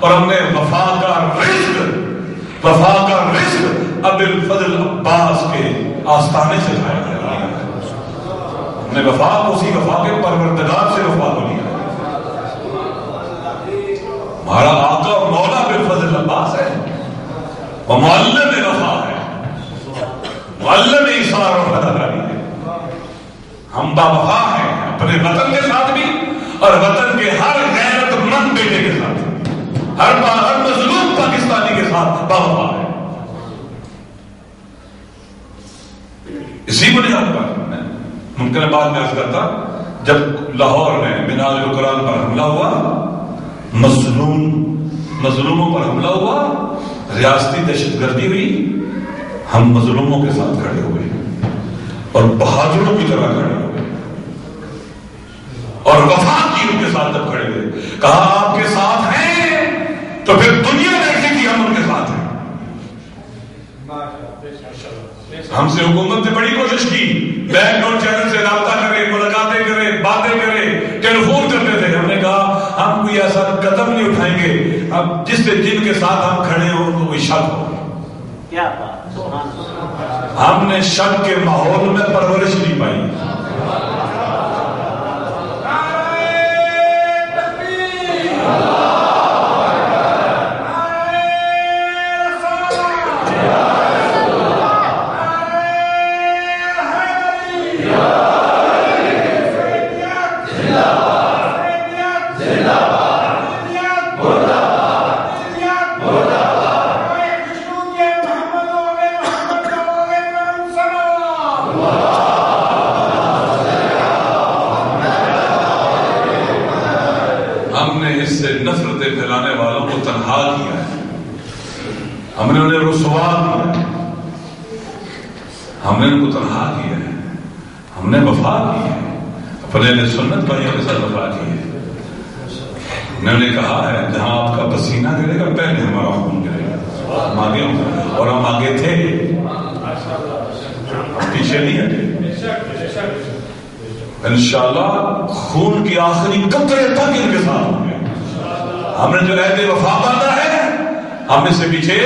और हमने वफा का रिस्क वफा का फजल अब्बास के आस्थाने से खाया हमने वफा, उसी वफा के परवरदगार से वफा को लिया हमारा आका मौला बिल फजल अब्बास है। और वह मुअल्लिम वफा है। मुअल्लिम ईसार और फदाकारी है। हम बावफा हैं, अपने वतन के साथ भी और वतन के हर गैर हर हर मजलूम पाकिस्तानी के साथ बाबा है। इसी बुनियाद पर मुमकिन बाद में अर्ज़ करता, जब लाहौर में मिनाज कुरान पर हमला हुआ, मजलूम, मजलूमों पर हमला हुआ, रियासती दहशत गर्दी हुई, हम मजलूमों के साथ खड़े हुए और बहादुरों की तरह खड़े हुए और वफा की उनके साथ जब खड़े हुए, कहा, आपके साथ हैं तो फिर दुनिया देखी कि हम उनके साथ हैं। हमसे हुकूमत ने बड़ी कोशिश की। बैंक और चैनल से रहा करे मुलाकातें करे बातें करे टेलीफोन करते थे। हमने कहा हम कोई ऐसा कदम नहीं उठाएँगे। अब जिससे जिनके साथ हम खड़े हो तो कोई शक हो। क्या बात हमने शक के माहौल में परवरिश नहीं पाई हमने इससे नफरतें फैलाने वालों को तनहा किया है हमने उन्हें रुसवा किया है हमने उनको तनहा किया है हमने वफा की है अपने ने सुन्नत भाइयों के साथ वफा की है। उन्होंने कहा है, जहाँ आपका पसीना गिरेगा, पहले हमारा खून गिरेगा। और हम आगे थे। पीछे नहीं हटे इंशाल्लाह खून की आखिरी कतरे तक इनके साथ होंगे। हमने जो रहते वफा बांधा है, हम इससे पीछे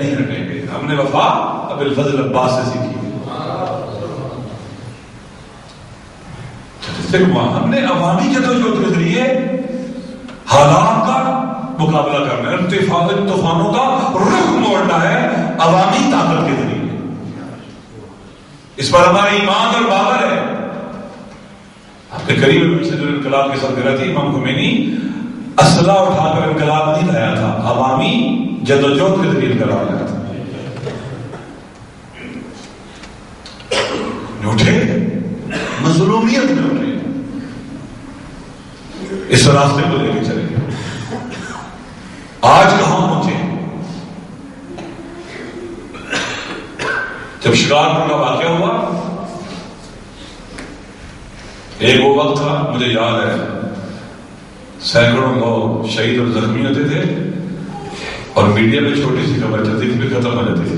नहीं हटेंगे। हमने वफा अबिल फजल अब्बास से सीखी। वहाँ। हमने अवामी जदोजहद के ज़रिए हालात का मुकाबला करना है। इर्तिफाक तूफानों का रुख मोड़ना है। अवामी ताकत के ज़रिए। इस पर हमारा ईमान और बाबर है। आपके करीब इनकलाब के साथ गया थी, इमाम खुमैनी, असला उठाकर इनकलाब नहीं लाया था। अवामी जदोजहद के ज़रिए इनकलाब लाया था। उठे मजलूमियत में। उठे इस रास्ते को लेके चले। आज कहाँ पहुँचे जब शिकारपुर का वाक्य हुआ, एक वो वक्त था, मुझे याद है, सैकड़ों लोग शहीद और जख्मी होते थे, और मीडिया में छोटी सी खबर चलती थी, फिर खत्म हो जाती थी।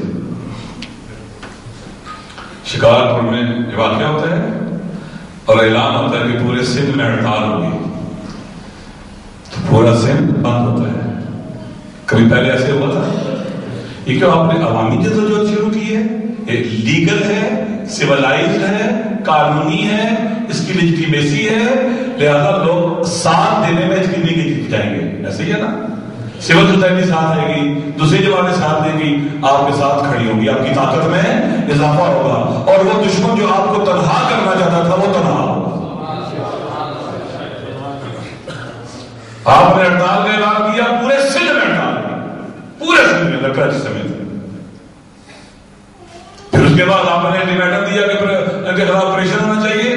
शिकारपुर में ये वाक्य होता है, और ऐलान होता है कि पूरे सिंध में हड़ताल होगी पूरा सिंध बंद होता है। कभी पहले ऐसे हुआ था? ये क्यों आपने अवामी जदोजहद शुरू की है? ये लीगल है सिविलाइज है, कानूनी है, इसकी लिजिटिमेसी है, लिहाजा लोग साथ देने में इसकी नहीं जाएँगे। ऐसे ही है ना? सिविल सोसाइटी साथ देगी दूसरी जमाने साथ देगी आपके साथ खड़ी होगी। आपकी ताकत में इजाफा होगा। और वो दुश्मन जो आपको तनहा करना चाहता था, वो तनहा होगा आपने हड़ताल का ऐलान किया, पूरे सिंध में हड़ताल पूरे सिंध में कराची समेत फिर उसके बाद आपने अल्टीमेटम दिया कि खिलाफ ऑपरेशन होना चाहिए।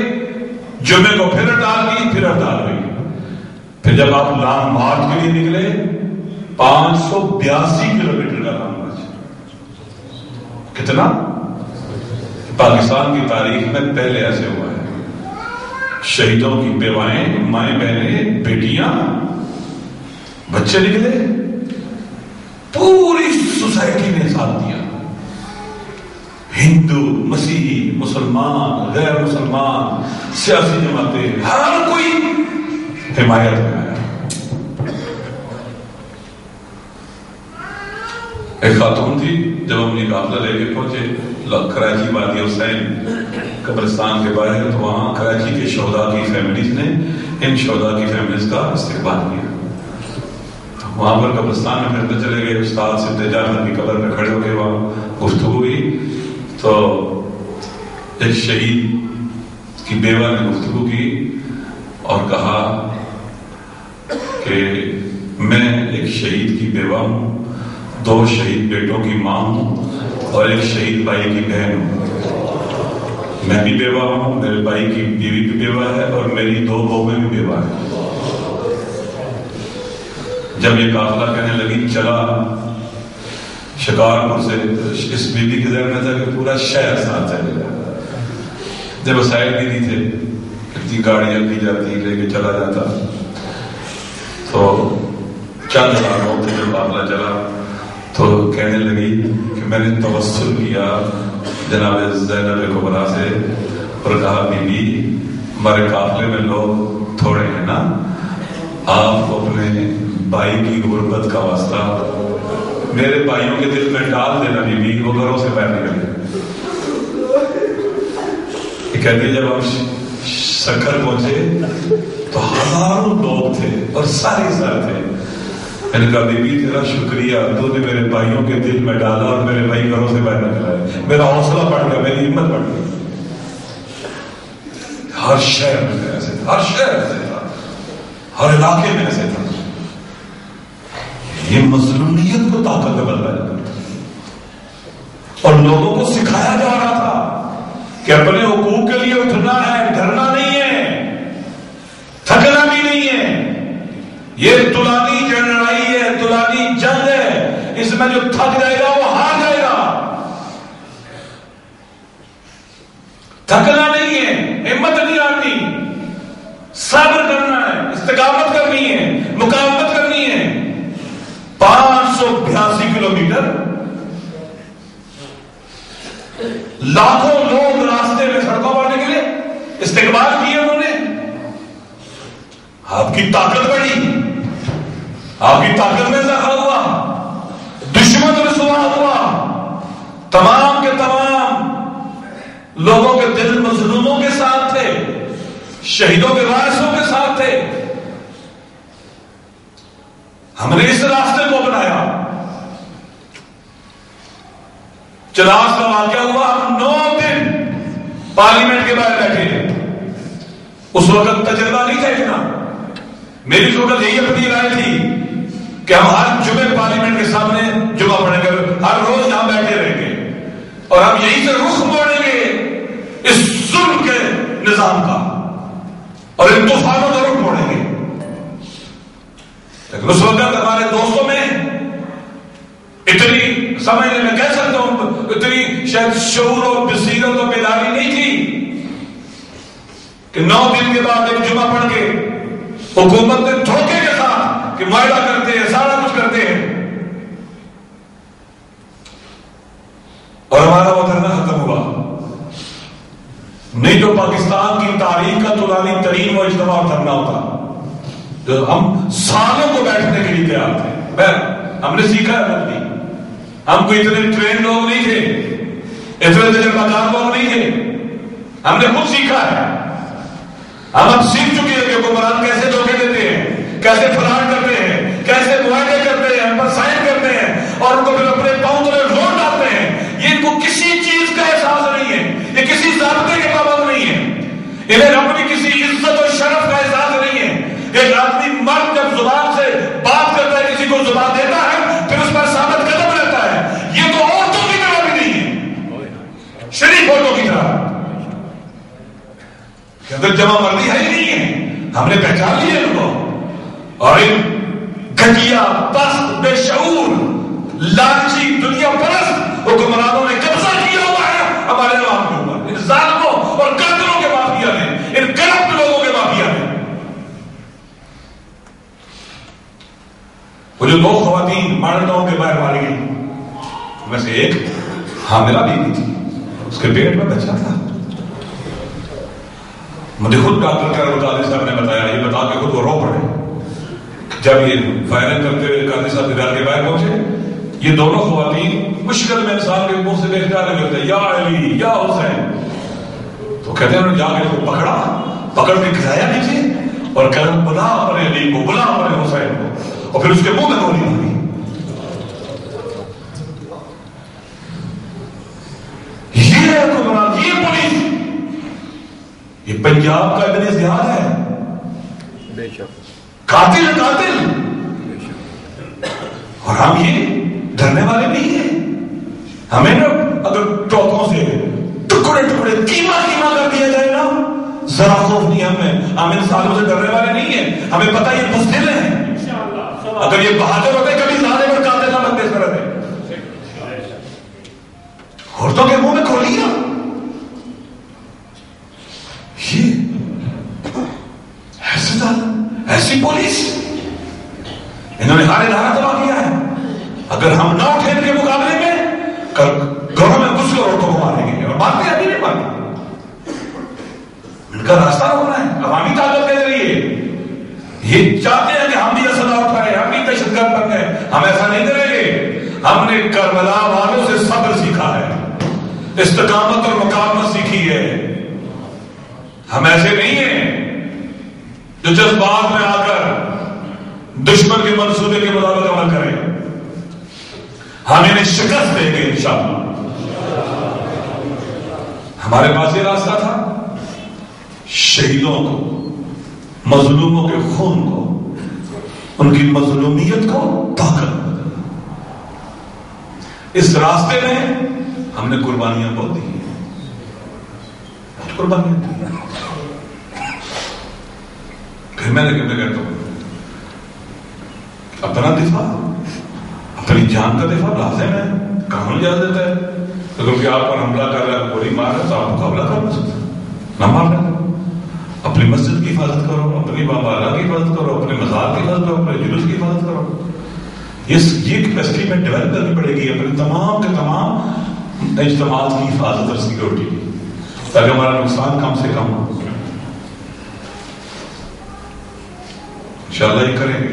जुम्मे को फिर हड़ताल की, फिर हड़ताल हुई। फिर जब आप लॉन्ग मार्च के लिए निकले, पाँच सौ बयासी किलोमीटर का लॉन्ग मार्च। कितना? पाकिस्तान की तारीख में पहले ऐसे हुआ है। शहीदों की बेवाएँ माए बहने बेटियाँ बच्चे निकले। पूरी सोसाइटी ने साथ दिया। हिंदू, मसीही, मुसलमान गैर मुसलमान सियासी जमातें, हर कोई हिमायत में आया। एक खातून थी, जब हम ये काफिला लेके पहुँचे कराची वादी हुसैन कब्रिस्तान के बाहर तो वहाँ कराची के शोधा की फैमिलीज़ ने, इन शोधा की फैमिलीज़ का इस्तेमाल किया। वहाँ पर कब्रस्तान में फिरते चले गए, उस्ताद सिद्ध जाफ़र की कब्र में खड़े हो गए वहाँ गुफ्तु हुई। तो एक शहीद की बेवा ने गुफ्तु की और कहा कि मैं एक शहीद की बेवा हूँ, दो शहीद बेटों की माँ हूँ और एक शहीद भाई की बहन हूँ। मैं भी बेवा हूँ, मेरे भाई की बीवी भी बेवा है और मेरी दो बहुएँ भी बेवा है। जब ये काफिला कहने लगी, चला। शिकारपुर से इस बीबी के जहन में था कि पूरा शहर साथ चलेगा जब वसाइल भी नहीं थे कितनी गाड़ियाँ की जाती, लेके चला जाता। तो चंद सालों से जब काफिला चला तो कहने लगी कि मैंने तवस्सुल किया जनाब जैनब कुबरा से और कहा बीबी हमारे काफिले में लोग थोड़े हैं ना? आप अपने भाई की गुर्बत का वास्ता मेरे भाइयों के दिल में डाल देना बीबी वो घरों से बाहर निकले। कहते जब हम सखर पहुँचे तो हज़ारों लोग थे और सारे सर थे। मैंने कहा बीबी तेरा शुक्रिया, तूने मेरे भाइयों के दिल में डाला और मेरे भाई घरों से बाहर निकला मेरा हौसला बढ़ गया, मेरी हिम्मत बढ़ गई। हर शहर में ऐसे हर शहर था। हर इलाके में ऐसे था। ये मजलूमियत को ताकत में बदला जाता और लोगों को सिखाया जा रहा था कि अपने हुकूक के लिए उठना है, डरना नहीं है, थकना भी नहीं है। ये तुलानी लड़ाई है, तुलानी जंग है, इसमें जो थक जाएगा, वो हार जाएगा। थकना नहीं है, हिम्मत नहीं आती सब्र करना है इस्तकामत करनी है मुकाबत करनी है पाँच सौ बयासी किलोमीटर लाखों लोग रास्ते में सड़कों पर निकले, इस्तेमाल किए उन्होंने। आपकी ताकत बढ़ी, आपकी ताकत में इजाफा हुआ, दुश्मन रसुआ हुआ। तमाम के तमाम लोगों के दिल मजलूमों के साथ थे, शहीदों के वारसों के साथ थे। हमने इस रास्ते को बनाया चलास का वाक्य हुआ? पार्लियामेंट के बाहर बैठे उस वक्त तजर्बा नहीं था इतना। मेरी उस वक्त यही अपनी राय थी कि हम हर जुमे पार्लियामेंट के सामने जुमा पढ़ेंगे, हर रोज यहाँ बैठे रहेंगे। और हम यहीं से रुख मोड़ेंगे इस जुल्म के निज़ाम का। और इन तूफानों का रुख मोड़ेंगे। लेकिन उस वक्त हमारे दोस्तों में इतनी, समझने में कह सकता हूँ, इतनी शायद शोर और बसीरत और बेदारी नहीं कि नौ दिन के बाद एक जुमा पढ़ के हुकूमत ने धोखे के साथ कि मायदा करते हैं, सारा कुछ करते हैं। और हमारा वो धरना खत्म हुआ। नहीं तो पाकिस्तान की तारीख का तुलानी तरीन वो इज्तमा धरना होता। तो हम सालों को बैठने के लिए तैयार थे। हमने सीखा है नहीं हम कोई इतने ट्रेन लोग नहीं थे। इतने तजर्बाकार लोग नहीं थे। हमने खुद सीखा है। हम अब सीख चुके हैं कि हुक्मरान कैसे धोखे देते हैं, कैसे फरार करते हैं, कैसे मुआयदे करते हैं, हम पर साइन करते हैं और उनको फिर अपने पाँव तले जोड़ डालते हैं। ये इनको किसी चीज़ का एहसास नहीं है, ये किसी जबते के पाबंद नहीं है। इन्हें अपनी किसी इज़्ज़त और शरफ का एहसास नहीं है। एक आदमी मर्द जब ज़ुबान से बात करता है, किसी को ज़ुबान देता है, फिर उस पर साबित कदम रहता है। ये तो औरतों की तरह भी नहीं है, शरीफ औरतों की तरह। जमा मर्दी हमने पहचान लिया इनको और इन घटिया, पस्त बेशूर लालची दुनिया परस्त हुक्मरानों ने कब्जा किया हुआ है हमारे अवाम के ऊपर इन जालमों और कतलों के माफिया ने इन करप्ट लोगों के माफिया ने वो जो दो खातन मारटाओं के बाहर मारी गई में से एक हामिला बीवी थी। उसके पेट में बच्चा था। मुझे खुद डॉक्टर का कादी साहब ने बताया, ये बता के खुद वो रो पड़े। जब ये फायरिंग करते हुए कादी साहब घर के बाहर पहुँचे, ये दोनों खातन मुश्किल में इंसान के मुँह से देखने आने लगते, या अली, या हुसैन। तो कहते हैं, उन्होंने जाके उसको पकड़ा, पकड़ के गिराया नीचे और कदम बुला अपने अली को, बुला अपने हुसैन को और फिर उसके मुँह में गोली मारी। ये हुक्मरान ये पुलिस ये पंजाब का इतने जिहाद है। कातिल है कातिल। हम ये डरने वाले नहीं है। हमें ना अगर टोकों से टुकड़े टुकड़े कीमा कीमा कर दिया जाए ना जरा खौफ नहीं हमें। हम इन सालों से डरने वाले नहीं है। हमें पता ये बुजदिल है। अगर ये बहादुर होते कभी सारे पर काते ना बनते इस तरह से। औरतों के मुँह में खोलिया ये ऐसे दाल ऐसी पुलिस। इन्होंने हर इदारा तबाह किया है। अगर हम ना उठे इनके मुकाबले में, कल घरों में घुस कर औरतों को मारेंगे और मारते अभी नहीं मारते इनका रास्ता रोकना है। अवामी ताकत के ज़रिए ये चाहते हैं कि हम भी असला उठाए, हम भी दहशतगर्द बन गए। हम ऐसा नहीं करेंगे हमने करबला वालों से सब्र सीखा है। इस्तकामत और मुकाबमत सीखी है। हम ऐसे नहीं हैं। जो जज्बात में आकर दुश्मन के मंसूबे के मुताबिक अमल करें। हम इन्हें शिकस्त देंगे, इंशाल्लाह। हमारे पास ये रास्ता था। शहीदों को, मजलूमों के खून को, उनकी मजलूमियत को ताकत इस रास्ते में हमने कुर्बानियाँ बहुत दी कुर्बानियाँ दी फिर मैंने कहते कहता हूँ अपना दिफा अपनी जान का दिफा लाजिम है कानून इजाज़त है। तो क्योंकि आप पर हमला कर रहा है, गोली मार रहा है तो आप मुकाबला कर सकते ना मार रहे अपनी मस्जिद की हिफाजत करो, अपनी बाबाला की हिफाजत करो, अपने मजार की हिफाजत करो, अपने जुलूस की हिफाजत करो। ये ये कैपेसिटी में डेवलप करनी पड़ेगी अपने तमाम के तमाम इज्तम की हिफाजत और सिक्योरिटी ताकि हमारा नुकसान कम से कम हो। इंशाल्लाह ये करेंगे।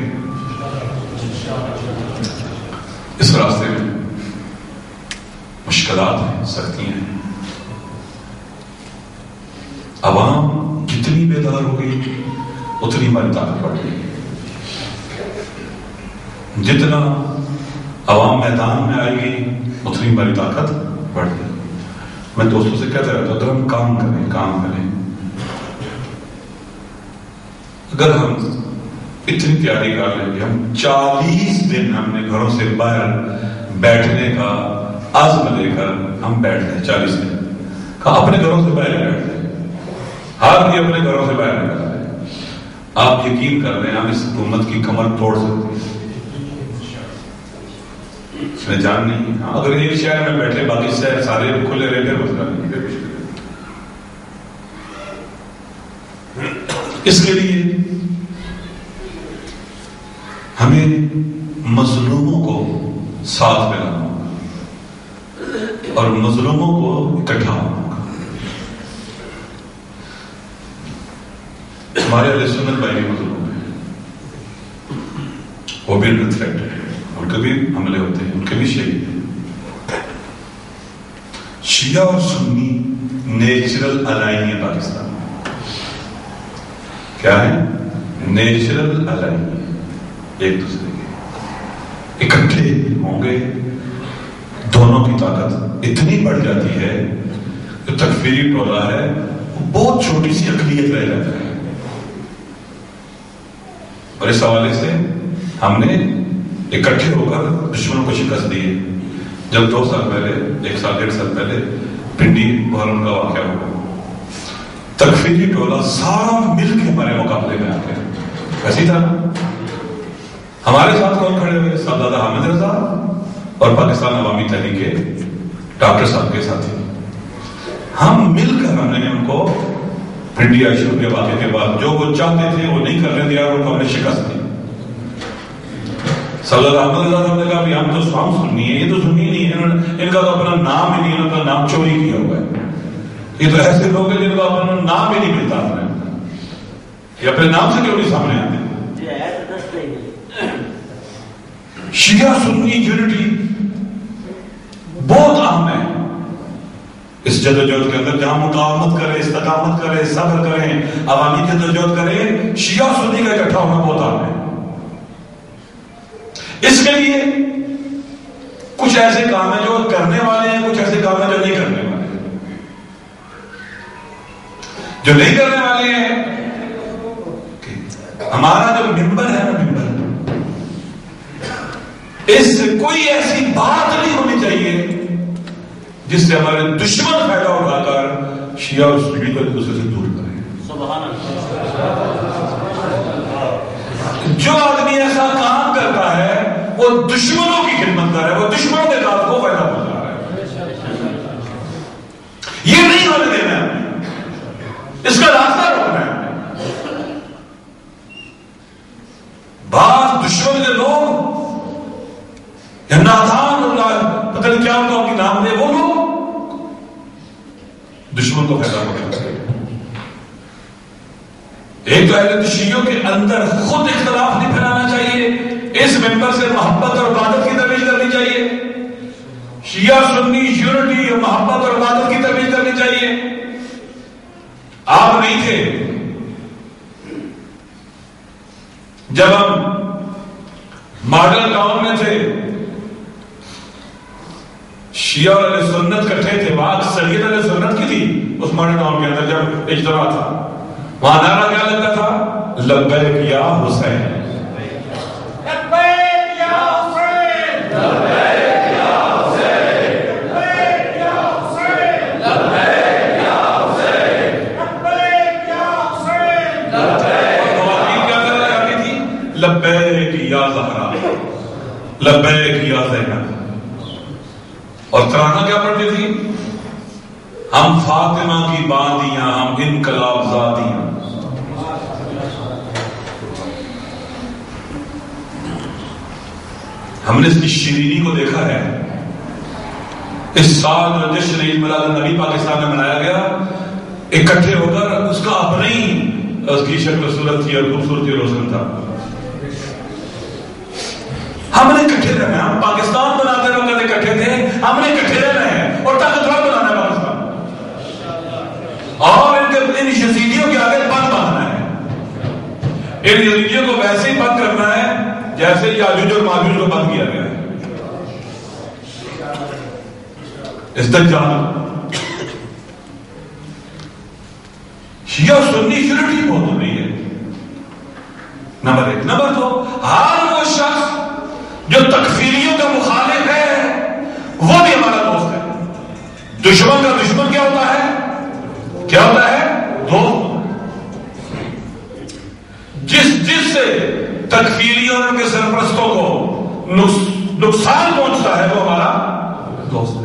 इस रास्ते में मुश्किल हैं, सख्ती हैं। आवाम जितनी बेदार हो गई, उतनी हमारी ताकत बढ़ गई। जितना आवाम मैदान में आएगी उतनी हमारी ताकत बढ़ गई। मैं दोस्तों से कहता रहता अगर हम काम करें काम करें। अगर हम इतनी तैयारी कर लेंगे हम चालीस दिन हमने घरों से बाहर बैठने का आज़म लेकर हम बैठ गए चालीस दिन। कहा अपने घरों से बाहर बैठ गए। हार भी अपने घरों से बाहर निकल रहे आप यकीन कर रहे हैं हम इस हुकूमत की कमर तोड़ सकते हैं। इसमें जान नहीं हाँ, अगर एक शहर में बैठे बाकी शहर सारे खुले रहे फिर मसला इसके लिए हमें मजलूमों को साथ में लाना होगा और मजलूमों को इकट्ठा होना होगा। हमारे सुनत भाई भी मजलूम है। वो भी थ्रेट है। उनके भी हमले होते हैं, उनके भी शहीद हैं। शिया और सुन्नी नेचुरल अलाई है पाकिस्तान क्या है? नेचुरल अलाई एक दूसरे के इकट्ठे होंगे। दोनों की ताकत इतनी बढ़ जाती है, जो तकफीरी टोला है, वो बहुत छोटी सी अकलियत रह जाता है। और इस हवाले से हमने इकट्ठे होकर दुश्मनों को शिकस्त दी है। जब दो साल पहले, एक साल, डेढ़ साल पहले पिंडी मुहर्रम का वाक्य हुआ, तकफीरी टोला सारा मिल के हमारे मुकाबले में आ गया ऐसी था हमारे साथ कौन खड़े हुए? साहबजादा हामिद रजा और पाकिस्तान अवामी तहरीक के डॉक्टर साहब के साथी। हम मिलकर हमने उनको पिंडी आयशू के वाक्य के बाद जो वो चाहते थे, वो नहीं करने दिया, उनको हमने शिकस्त दी। सल्लल्लाहु ने कहा हम तो हम सुननी है, ये तो सुननी नहीं है। इनका तो अपना नाम ही नहीं उनका नाम चोरी किया हुआ है। ये तो ऐसे लोग हैं जिनका अपना नाम ही नहीं मिलता ये अपने नाम से क्यों नहीं सामने आते? शिया सुन्नी यूनिटी, बहुत अहम है। इस जदोजहद के अंदर जहाँ मुकावमत करें, इस्तकामत करें, सब्र करें, अवामी जदोजहद करें, शिया सुन्नी का इकट्ठा होना बहुत अहम है। इसके लिए कुछ ऐसे काम है जो करने वाले हैं, कुछ ऐसे काम है जो नहीं करने वाले जो नहीं करने वाले हैं हमारा जो मिंबर है ना मिंबर इससे कोई ऐसी बात नहीं होनी चाहिए जिससे हमारे दुश्मन फ़ायदा उठाकर शिया और सुन्नी को एक दूसरे से दूर करें। जो आदमी ऐसा काम करता है, वो दुश्मनों की खिदमत कर रहा है, वो दुश्मनों के काम को फ़ायदा पहुँचा रहा है। ये नहीं होने देना इसका रास्ता रोकना है। बात दुश्मन के लोग पता नहीं क्या उनका उनके नाम है, वो लोग। दुश्मन को फ़ायदा पहुंचाते एक तो के अंदर खुद इख्तलाफ नहीं फैलाना चाहिए। इस मेंबर से मोहब्बत और इबादत की तमीज करनी चाहिए। शिया सुन्नी, यूनिटी और मोहब्बत और इबादत की तमीज करनी चाहिए। आप नहीं थे। जब हम मॉडल टाउन में थे शिया वाले सुन्नत इकट्ठे थे बात वाले सुन्नत की थी उस उस्मान टाउन के अंदर जब इजरा था। वहाँ नारा क्या लगता था? लब्बैक या हुसैन। लब्बैक या जहरा। लब्बैक या जैनब और तराना क्या पढ़ती थी? हम फातिमा की बांदियाँ, हम इनकलाब जादियाँ हमने इसकी शीरीनी को देखा है। इस साल जो जश्न नबी पाकिस्तान में मनाया गया। इकट्ठे होकर उसका अपने ही उसकी शक्ल सूरत थी और खूबसूरती रोशन था हमने इकट्ठे रहना है हम पाकिस्तान बनाते वक्त इकट्ठे थे हमने इकट्ठे रहना है और ताकतवर बनाना है पाकिस्तान और इनके इन यजीदियों के आगे बंद बांधना है। इन यजीदियों को वैसे ही बंद करना है जैसे याजूज और माजूज को बंद किया गया है। इस्तेजाल शिया सुन्नी यूनिटी बहुत हो रही है। नंबर एक। नंबर दो, हर वो शख्स जो तकफीरियों का मुखालिफ है वो भी हमारा दोस्त है। दुश्मन का दुश्मन क्या होता है? क्या होता है? दोस्त जिस जिससे तकफीरियों और उनके सरप्रस्तों को नुकसान पहुँचता है, वो हमारा दोस्त है।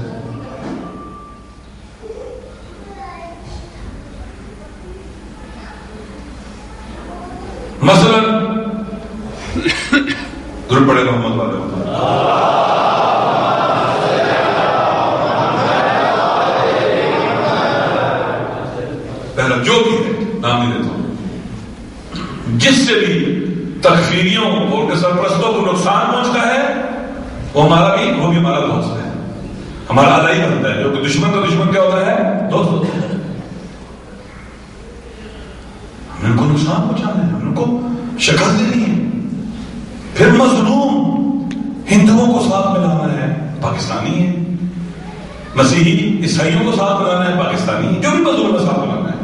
मसलन ज़रूर बड़े मोहम्मद वाले पहला जो भी है नाम नहीं देता हूँ जिससे भी तकफीरियों और उनके सरप्रस्तों को नुकसान पहुँचता है, वो हमारा भी, वो भी हमारा दोस्त है। हमारा आला ही बनता है। जो कि दुश्मन का दुश्मन क्या होता है? दोस्त होता है। हमें उनको नुकसान पहुंचाना है उनको शिकस्त देनी है। फिर मजलूम हिंदुओं को साथ में लाना है, पाकिस्तानी है। मसीही ईसाइयों को साथ में लाना है, पाकिस्तानी जो भी मजलूम है, साथ में लाना है।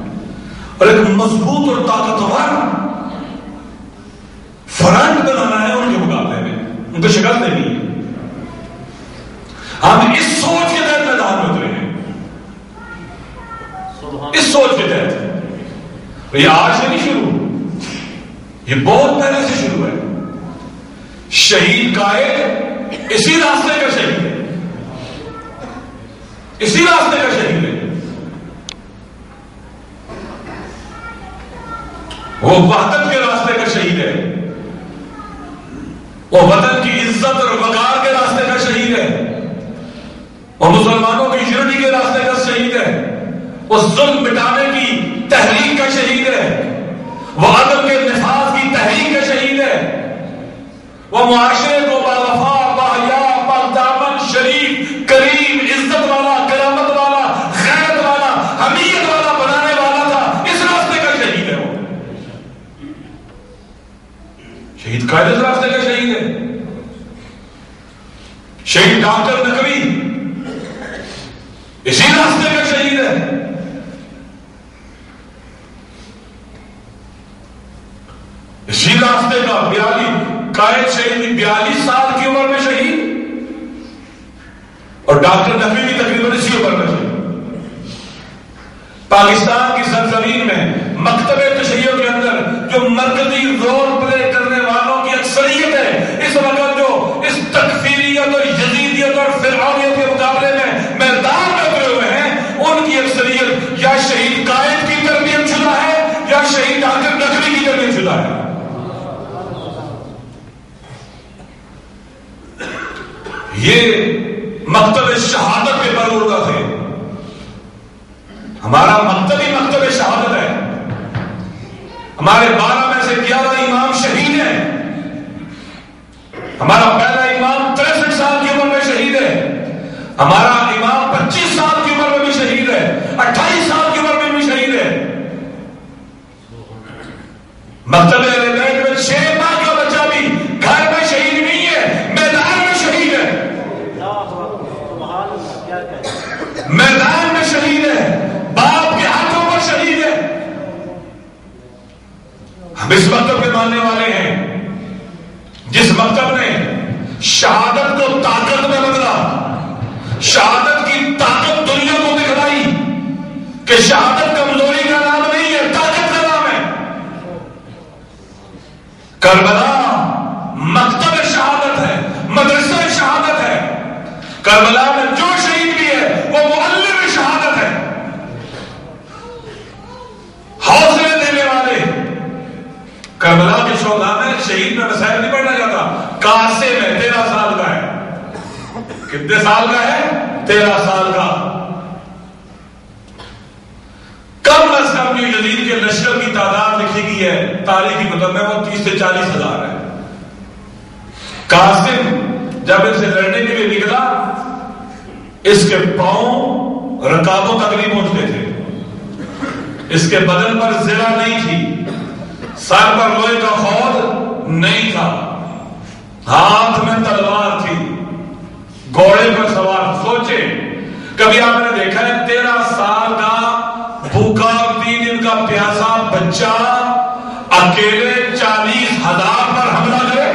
और एक मज़बूत और ताकतवर फ्रंट बनाना है उनके मुकाबले में उनको शिकस्त देनी है हम इस सोच के तहत मैदान में उतरे हैं सुबहान इस सोच के तहत तो ये आज से नहीं शुरू ये बहुत पहले से शुरू है। शहीद कायद इसी रास्ते का शहीद है। इसी रास्ते का शहीद है। वो वहदत के रास्ते का शहीद है। वो वतन की इज़्ज़त और वकार के रास्ते का शहीद है। वो मुसलमानों की यूनिटी के रास्ते का शहीद है। वो जुल्म मिटाने की तहरीक का शहीद है वो अदम के निफाज की तहरीक का शहीद है। वो मुआशरे कायद शहीद बयालीस साल की उम्र में शहीद। और डॉक्टर नफी भी तकरीबन इसी उम्र में शहीद। पाकिस्तान की सरजमीन में मकतबे तशैयों के अंदर जो मरकजी ये मकतब शहादत के उड़ता थे हमारा मकतब ही मकतब शहादत है। हमारे बारह में से ग्यारह इमाम शहीद हैं। हमारा पहला इमाम तिरसठ साल की उम्र में शहीद है। हमारा करबला मकतब शहादत है, मदरसा शहादत है। करबला में जो शहीद भी है, वो मुअल्लिम शहादत है। हौसले देने वाले, करबला के शोधा में शहीद में मसाइल नहीं पढ़ना जाता। कासे में तेरह साल का है। कितने साल का है? तेरह साल का। कम अज कम जो यजीद के लश्कर की तादाद गई है तारीखी मतलब में वो तीस से चालीस हज़ार है। कासिम, जब इनसे लड़ने के लिए निकला, इसके पाँव रकाबों तक नहीं पहुँचते थे। इसके बदन पर जिला नहीं थी, सर पर लोहे का खौद नहीं था। हाथ में तलवार थी, घोड़े पर सवार। सोचे, कभी आपने देखा है, तेरह साल का भूखा तीन दिन का प्यासा बच्चा अकेले चालीस हज़ार पर हमला करे?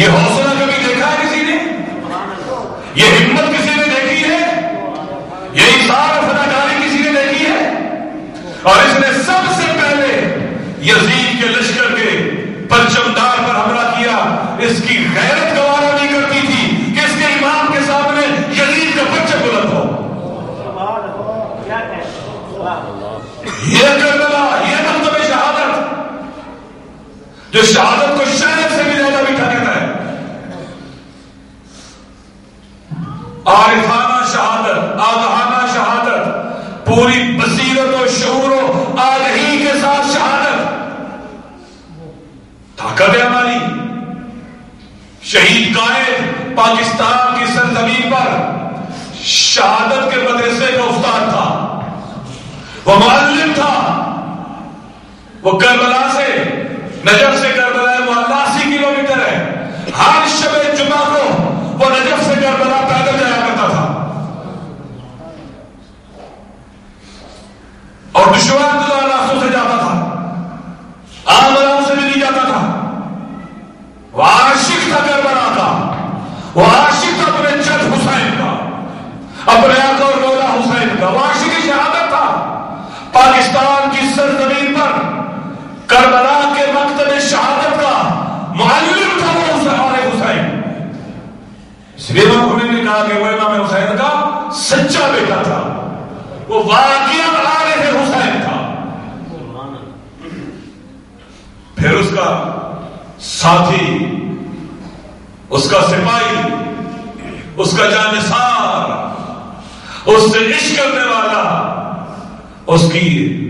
ये हौसला कभी देखा है किसी ने? ये हिम्मत किसी ने देखी है? ये इशार फनाकारी किसी ने देखी है? और इसने सबसे पहले यजीद के लश्कर के परचमदार पर हमला किया इसकी गैरत गवारा नहीं करती थी कि इसके इमाम के सामने यजीद का बच्चा बुलंद हो क्या कहते ये करबला ये मकतब शहादत जो शहादत को शायद से भी ज़्यादा मीठा कहता है आरिफाना शहादत आगहाना शहादत पूरी बसीरत और शूर आगही के साथ शहादत ताकत है हमारी शहीद कायद पाकिस्तान की सरजमीन पर शहादत के मदरसे का उस्ताद था वह मुअल्लिम था वो करबला से नजफ से करबला है, वो अस्सी किलोमीटर है। हर शब जुमा को वो नजफ से करबला पैदल जाया करता था। और दुश्वार दुआ रास्तों से जाता था। आम आराम से भी नहीं जाता था। वो आशिक था करबला का। वो आशिक था अपने जद हुसैन का। अपने आका और मौला हुसैन का। वो आशिक शहादत था। पाकिस्तान की सरजमीन पर करबला शहादत का मुअल्लिम था वो हुसैन हुसैन। इसलिए खुमैनी ने कहा कि वो इमाम हुसैन का सच्चा बेटा था। वो वाकिया आले हुसैन था फिर उसका साथी, उसका सिपाही, उसका जानसार उससे इश्क करने वाला उसकी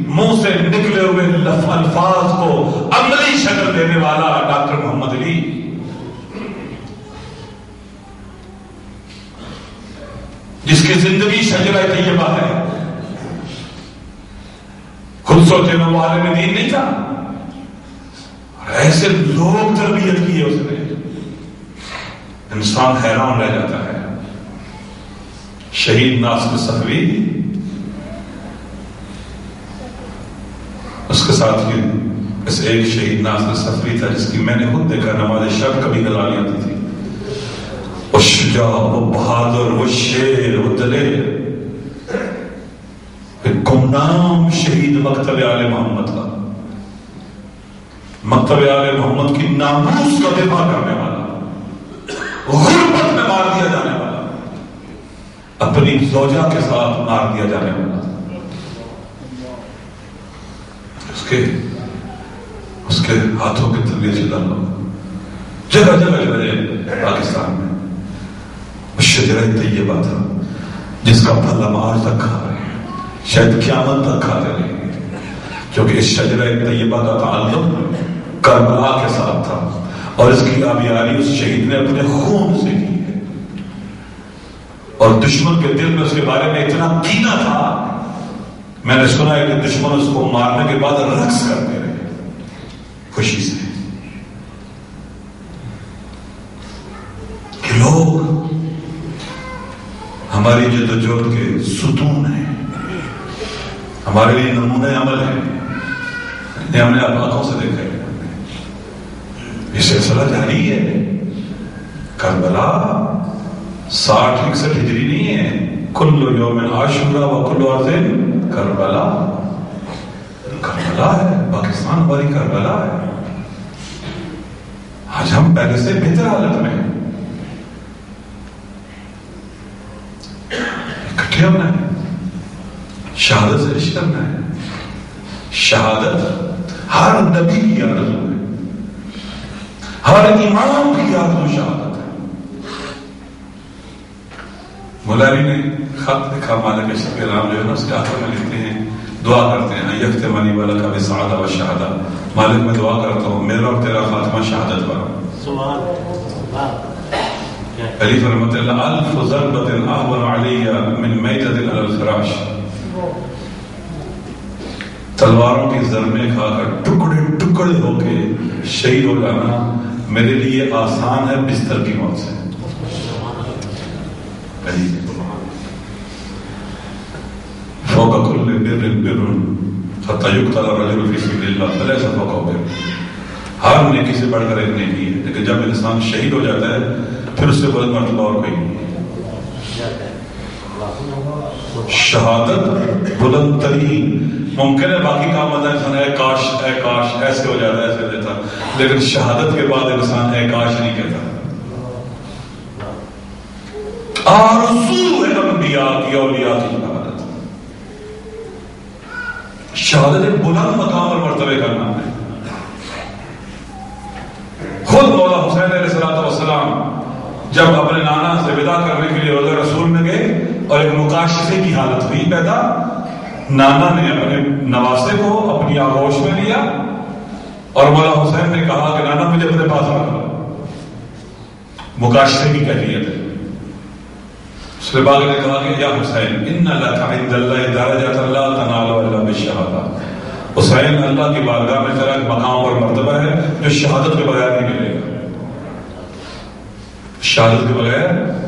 मुँह से निकले हुए अल्फाज को अमली शक्ल देने वाला डॉक्टर मोहम्मद अली। जिसकी ज़िंदगी शजरा तैयबा है। खुद सोचे मैं वो आलम दीन नहीं था। और ऐसे लोग तरबियत किए उसने। इंसान हैरान रह जाता है। शहीद नासिर सफवी उसके साथ इस एक शहीद नासिर सफरी था जिसकी मैंने खुद देखा, नमाज़ शब कभी नहीं आती थी। वो शुजा वो बहादुर, वो शेर, वो दलेर गुमनाम शहीद मकतब आल मोहम्मद का। मकतब आल मोहम्मद की नामूस का दिफा करने वाला। गुर्बत में मार दिया जाने वाला। अपनी जोजा के साथ मार दिया जाने वाला। उसके उसके हाथों के तले से डालो। जगह जगह जगह पाकिस्तान में। शजर तैयबा था जिसका फल हम आज तक खा रहे हैं, शायद क्यामत तक खाते रहेंगे क्योंकि इस शजर तैयबा का ताल्लुक करबला के साथ था। और इसकी कामयाबी उस शहीद ने अपने खून से की है। और दुश्मन के दिल में उसके बारे में इतना कीना था मैंने सुना है कि दुश्मन उसको मारने के बाद रक्स करते रहे। खुशी से। कि लोग हमारी जद्दोजहद के सुतून है। हमारे लिए नमूने अमल है। ये हमने आप आँखों से देखा है। ये सिलसिला जारी है। करबला साठ इकसठ हिजरी नहीं है। कुल्लो करबला है पाकिस्तान हमारी करबला है आज हम पहले से बेहतर हालत में शहादत से रिश्ता शहादत हर नबी की आरज़ू है हर इमाम की आरज़ू शहादत है मौलावी ने खत लिखा मालिक अशरफ राम जो है ना उसके आखिर में लिखते हैं दुआ करते हैं यख्त मनी वाला का भी सादा व शहादा। मालिक मैं दुआ करता हूँ मेरा और तेरा खात्मा शहादत पर। सुभान वाह क्या अली फरमत अल्फ ज़रबत अहवन अलैया मिन मैतत अलल फराश. तलवारों की जरमे खाकर टुकड़े टुकड़े होके शहीद हो जाना मेरे लिए आसान है बिस्तर की मौत से। फ़ी सबिलिल्लाह फलैसा फौका बिर्र हर नेकी से बढ़कर एक नेकी है लेकिन जब इंसान शहीद हो जाता है फिर उससे बुलंद मरतबा और कोई है शहादत बुलंद तरीन मुमकिन है बाकी काम बंदा इंसान है काश है काश ऐसे हो जाता है ऐसे हो लेकिन शहादत के बाद इंसान है काश नहीं कहता आरज़ू है अंबिया की औलिया की शहादत एक बुलंद मकाम और मर्तबे का नाम है खुद मौला हुसैन सलाम जब अपने नाना से विदा करने के लिए रोजा रसूल में गए और एक मुकाशफे की हालत हुई पैदा नाना ने अपने नवासे को अपनी आगोश में लिया और मौला हुसैन ने कहा कि नाना मुझे अपने पास मुकाशफे की कैफियत है बाद ने कहा कि, या हुसैन इन हुसैन अल्लाह की बारगाह में तेरा मकाम और मर्तबा है, जो शहादत के बगैर नहीं मिलेगा। शहादत के बगैर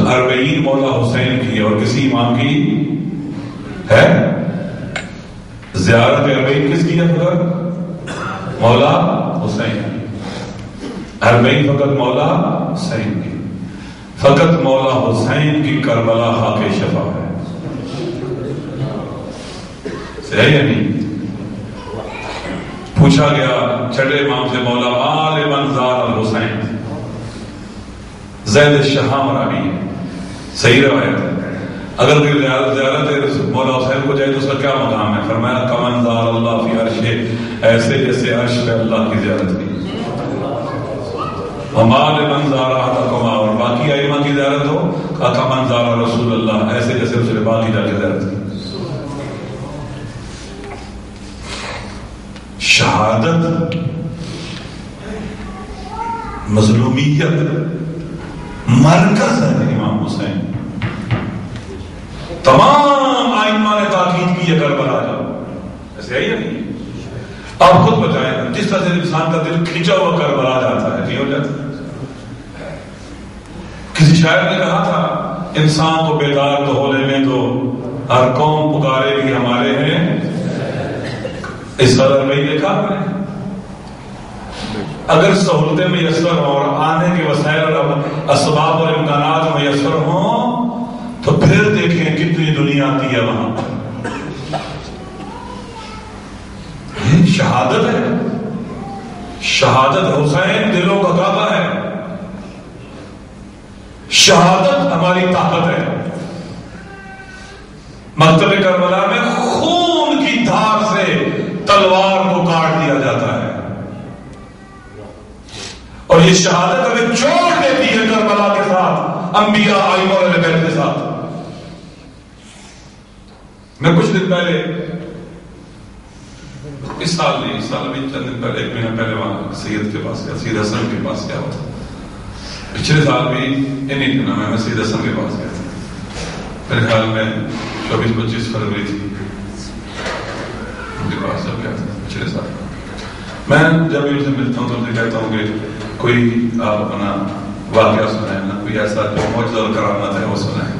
अरबईन मौला हुसैन की और किसी इमाम की है? जियारत अरबईन किसकी है खुदा मौला हुसैन अरबईन फकत मौला हुसैन की। फकत मौला हुसैन की करबला हाके शफा है। सही है नहीं? पूछा गया छठे इमाम से मौला माल मंजार अल हुसैन। जैद शाह रानी सही रवायत अगर कोई ज्यारत मौला हुसैन को जाए तो उसका क्या मकाम है? फरमाया कमनजार अल्लाह फ़ी अर्शे, ऐसे जैसे अर्श पे अल्लाह की ज्यारत की। हमारे मंजारा कमा और बाकी आइमा की ज्यारत हो का मंजारा रसूल अल्लाह ऐसे जैसे उसने बाकी जाके ज्यारत की। शहादत, मजलूमियत, मरकज है इमाम हुसैन। तमाम आइमा ने ताकीद की है, करबला जाओ ऐसे है या नहीं? आप खुद बताएँ जिस तरह से इंसान का दिल खींचा हुआ कर बना जाता है हो जाता किसी शायर ने कहा था, इंसान को बेदार तो होने में तो हर कौम पुकारे भी हमारे हैं। इस कदर नहीं देखा अगर सहूलतें मैसर हों और आने के वसायल और इसबाब और इम्कान मैसर हों तो फिर देखें कितनी दुनिया आती है वहाँ ये शहादत है। शहादत हुसैन दिलों का काबा है। शहादत हमारी ताकत है। मकतब करबला में खून की धार से तलवार को काट दिया जाता है। और ये शहादत हमें जोड़ देती है करबला के साथ, अंबिया आईमोर के साथ। मैं कुछ दिन पहले इस साल नहीं, इस साल भी चंद दिन पहले, एक महीना पहले वहाँ सैयद के पास गया, सैयद हसन के पास गया था पिछले साल भी इन्हीं दिनों में मैं सैयद हसन के पास गया। था मेरे ख्याल में चौबीस पच्चीस फरवरी थी। उनके पास जब गया था, पिछले साल। मैं जब भी उनसे मिलता हूँ तो उनसे कहता हूँ कि कोई आप अपना वाक्य सुनाए, ना कोई ऐसा जो मौज और करामत है, वो सुनाए।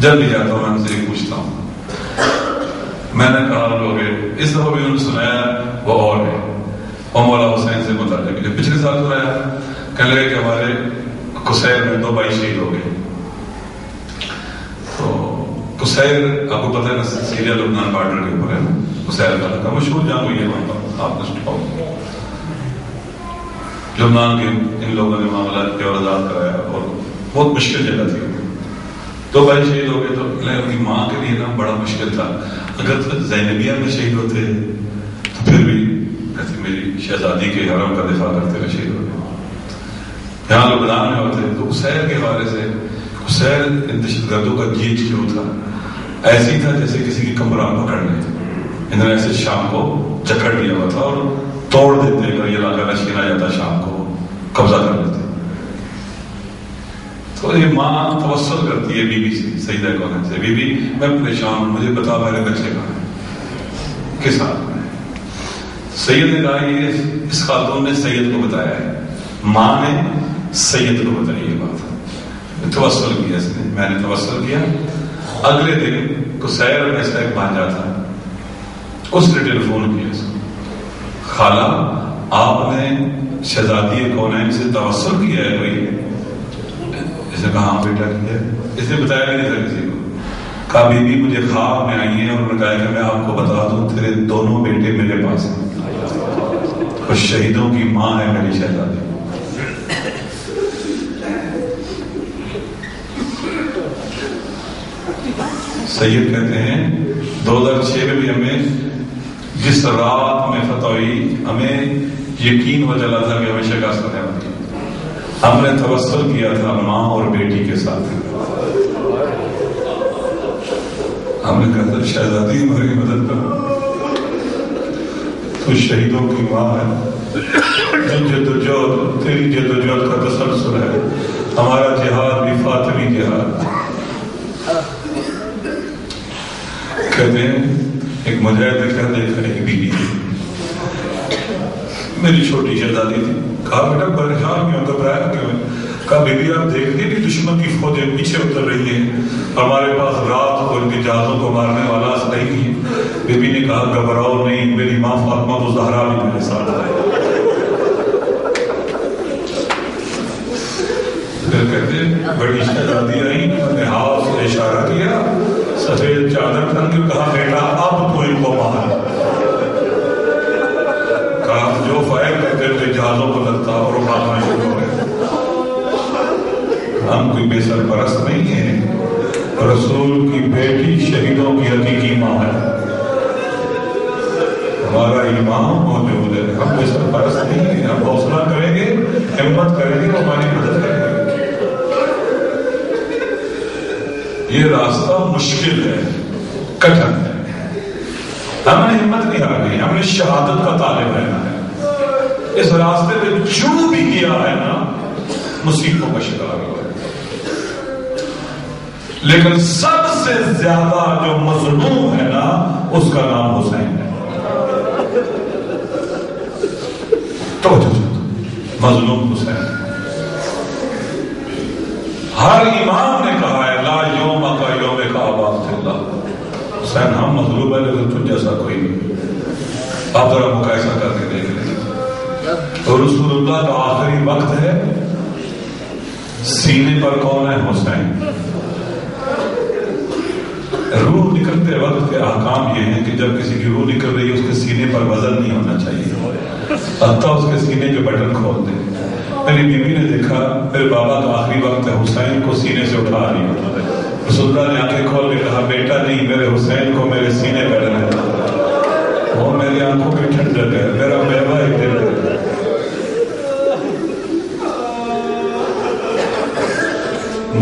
जब भी जाता हूँ, मैं उनसे पूछता हूँ। मैंने कहा लोग इस दफ़ा भी उन्होंने सुनाया, वो और है और मौला हुसैन से मुताबिक जो पिछले साल सुनाया, कहने लगे कि हमारे कुसैर में दो भाई शहीद हो गए। तो कुसैर, आपको पता है सीरिया लुबनान बॉर्डर के ऊपर है कुसैर का लगा मशहूर जहाँ हुई है वहाँ पर आपने लुबनान के इन लोगों ने मामला और आज़ाद कराया और बहुत मुश्किल जगह थी। दो भाई शहीद हो गए तो उनकी माँ के लिए ना बड़ा मुश्किल था। अगर तो जैनबिया में शहीद होते तो फिर भी कहते मेरी शहजादी के हरम का दिफा करते हुए शहीद हो। गए यहाँ लुबनान में होते तो उसैर के हवाले से उसैर इन दहशतगर्दों का जीत क्यों था, ऐसी था जैसे किसी की कमरा पकड़ ले। इन्होंने ऐसे शाम को जकड़ लिया हुआ था और तोड़ देते अगर ये इलाका नशीन आ जाता शाम को, कब्जा कर लेते तो ये माँ तवसल करती है बीबी से सईदा कौन से। बीबी मैं परेशान हूँ, मुझे बता मेरे बच्चे कहाँ है? किस हाल में। सैयद ने कहा, ये इस खातून ने सैयद को बताया है। माँ ने सैयद को बताई ये बात। तवसल किया इसने, मैंने तवसल किया। अगले दिन कुसैर में इसका एक भांजा था। उसने टेलीफोन किया इसको। खाला, आपने शहजादी कौन है, इसे तवसल किया है कोई? इसने कहा हाँ बेटा किया? इसने बताया नहीं था किसी को। कहा, बीबी, मुझे ख्वाब में आई है, और उन्होंने कहा कि मैं आपको बता दूँ, तेरे दोनों बेटे मेरे पास हैं। और शहीदों की माँ है मेरी शहजादी। सैयद कहते हैं 2006 में भी हमें जिस रात में फतह हुई, हमें यकीन हो चला था कि हमें शिकस्त होने वाली हमने तवसल किया था माँ और बेटी के साथ। हमने कहा था शहजादी हमारी मदद करो। तो शहीदों की माँ है। जदोजहद तेरी जदोजहद का तसलसल है। हमारा जिहाद भी फातमी जिहाद। कहते हैं, एक मुजाहिद ने कहा, देखा एक बीवी। मेरी छोटी शहजादी थी। कहा बेटा परेशान क्यों घबराया क्यों कहा, बीबी, आप देखते कि दुश्मन की फौजें पीछे उतर रही है। हमारे पास रात को इनके जहाजों को मारने वाला नहीं है। बीबी ने कहा, घबराओ नहीं, मेरी माँ फातमा तो जहरा भी मेरे साथ है। फिर कहते, बड़ी शहजादी आई, मैंने हाथ से इशारा किया, सफ़ेद चादर तन के कहा, बेटा, अब तो इनको मार। कहा, जो फायर जहाजों को लगता और हो गया हम कोई बेसरपरस्त नहीं है। रसूल की बेटी शहीदों की हकीकी माँ है। हमारा ईमान मौजूद है। हम बेसरपरस्त नहीं है। हम हौसला करेंगे, हिम्मत करेंगे वो हमारी मदद करेंगे। ये रास्ता मुश्किल है, कठिन है। हमने हिम्मत नहीं हारनी। हमने शहादत का तालिब है इस रास्ते पे जो भी किया है ना मुसीबतों का शिकार हुआ है लेकिन सबसे ज़्यादा जो मजलूम है ना, उसका नाम हुसैन है। तो मजलूम हुसैन हर इमाम ने कहा है, ला योम का योम का आबाद हुसैन, हम मजलूम है, लेकिन तुझ जैसा कोई नहीं। आप जरा मुकायसा लें तो रसूलुल्लाह का आखिरी वक्त है। सीने पर कौन है हुसैन? रूह निकलते वक्त के अहकाम ये हैं कि जब किसी की रूह निकल रही है, उसके सीने पर वज़न नहीं होना चाहिए। अतः उसके सीने के बटन खोल दे। मेरी बीवी ने देखा, मेरे बाबा का आखिरी वक्त है, हुसैन को सीने से उठा रही रसुल्ला ने आँखें खोल के कहा, बेटा नहीं, मेरे हुसैन को मेरे सीने पर रहने वो मेरी आँखों की ठंडक है, मेरा मेवा एक दिल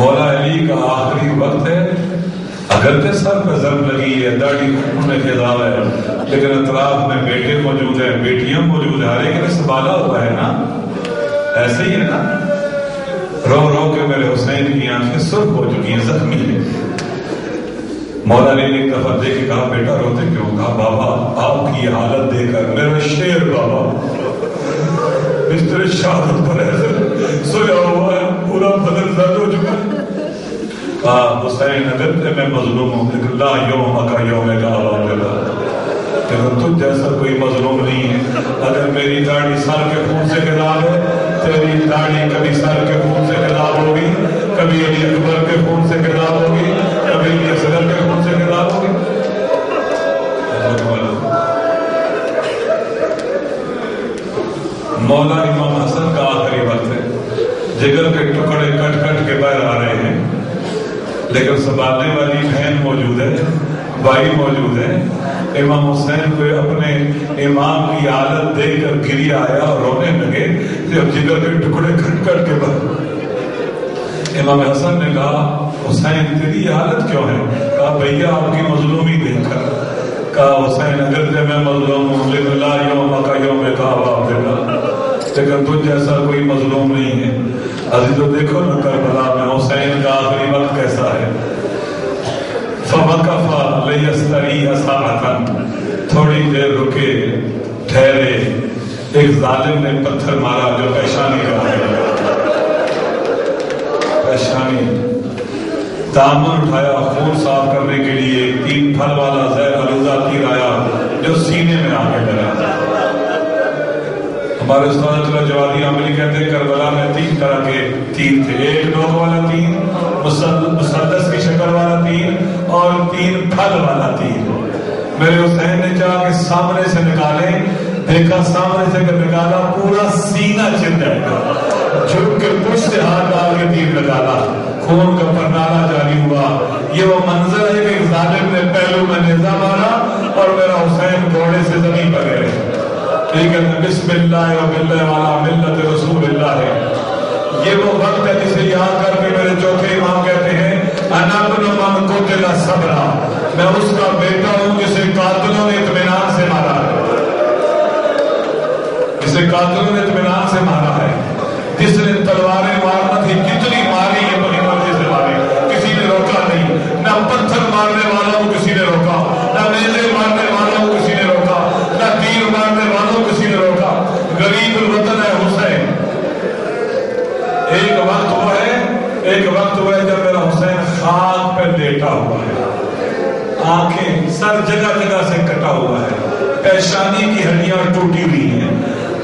मौला अली का आखिरी वक्त है। अगर के सर पे जब लगी है दाढ़ी में खिलाव है। लेकिन अतराफ में बेटे मौजूद है, बेटियाँ मौजूद है। हर एक ने संभाला हुआ है ना? ऐसे ही है ना? रो रो के मेरे हुसैन की आँखें सुर्ख हो चुकी हैं, जख्मी है। मौला ने एक दफ़ा देख कहा, बेटा, रोते क्यों? कहा, बाबा, आपकी हालत देखकर मेरा शेर बाबा, बिस्तर शहादत पर सोया हुआ है पूरा बदन दर्द हो चुका है। कहा हुसैन अगर ते मैं मजलूम, ला यौम का यौम का लेकिन तुझ जैसा कोई मजलूम नहीं है। अगर मेरी दाढ़ी सर के खून से खिलाफ है, तेरी दाढ़ी कभी सर के खून से खिलाफ होगी, कभी अली अकबर के खून से खिलाफ होगी, कभी अली असगर के खून से खिलाफ होगी। मौला इमाम हसन का आखिरी वक्त है। जिगर के टुकड़े कट कट के लेकिन संभालने वाली बहन मौजूद है, भाई मौजूद है। इमाम हुसैन को अपने इमाम की हालत देखकर गिरी आया और रोने लगे जब जिगर के टुकड़े कट कट के बाहर इमाम हसन ने कहा, हुसैन, तेरी हालत क्यों है? कहा, भैया, आपकी मजलूमी देखकर। कहा, हुसैन, अगर जब मैं मजलूम हूँ यौम का यौम का बाप लेकिन तुझ जैसा कोई मजलूम नहीं है। अभी तो देखो ना, करबला में हुसैन का आखिरी वक्त कैसा है थोड़ी देर रुके, ठहरे। एक जालिम ने पत्थर मारा जो पेशानी का पेशानी, दामन उठाया खून साफ़ करने के लिए तीन फल वाला जहर अलूदा तीर आया जो सीने में आके लगा हमारे उस्ताद जवादी अमली कहते हैं, करबला में तीन तरह के तीर थे। एक नोक वाला तीर मुसद्दस की शक्ल वाला तीर और तीन फल वाला तीर मेरे हुसैन ने चाहा कि सामने से निकाले। देखा सामने से कर निकाला, पूरा सीना जाएगा झुक के पुष्ट हाथ डाल के तीर निकाला खून का परनाला जारी हुआ। ये वो मंजर है कि जालिम ने पहलू में नेजा मारा और मेरा हुसैन घोड़े से ज़मीन पर गए। ठीक है, बिस्मिल्लाह वाला मिल्लत रसूलुल्लाह है। ये वो वक्त है जिसे याद करके मेरे चौथे इमाम कहते हैं अनबन मन को दिला सबरा। मैं उसका बेटा हूँ जिसे कातलों ने इत्मीनान से मारा है। जिसे कातलों ने इत्मीनान से मारा है। जिसने तलवारें मारना थी, कितनी मारी है बड़ी मर्ज़ी से मारी। किसी ने रोका नहीं। ना पत्थर मारने वाला को किसी ने रोका। ना मेले मारने वाला को किसी ने रोका। ना तीर मारने वालों को किसी ने रोका। गरीब आँखें सर जगह जगह से कटा हुआ है। पेशानी की हड्डियाँ टूटी हुई हैं।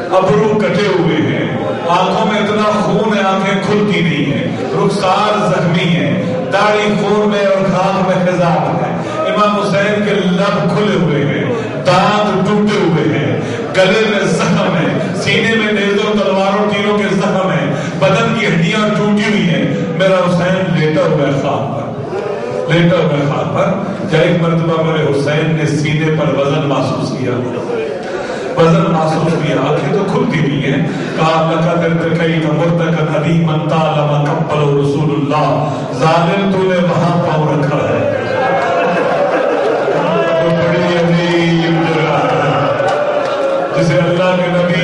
अबरू कटे हुए हैं। आँखों में इतना खून है, आँखें खुलती नहीं है। रुखसार जख्मी है। दाढ़ी खून में और खाक में खिजाब है। इमाम हुसैन के लब खुले हुए हैं। दांत टूटे हुए हैं। गले में जख्म है। सीने में नेजों तलवारों, तीरों के जख्म है। बदन की हड्डियाँ टूटी हुई है। मेरा हुसैन लेटा हुआ है खाक पर। लेटा हुआ है खाक पर जब एक मरतबा मेरे हुसैन ने सीने पर वज़न महसूस किया? वज़न महसूस किया। आँखें तो खुलती नहीं है। कहा लकद कई मुर्तक नदी मनता लमा कब्बल रसूलुल्लाह। जालिम तूने वहाँ पाँव रखा है। तो बड़ी अजीब है। जिसे अल्लाह के नबी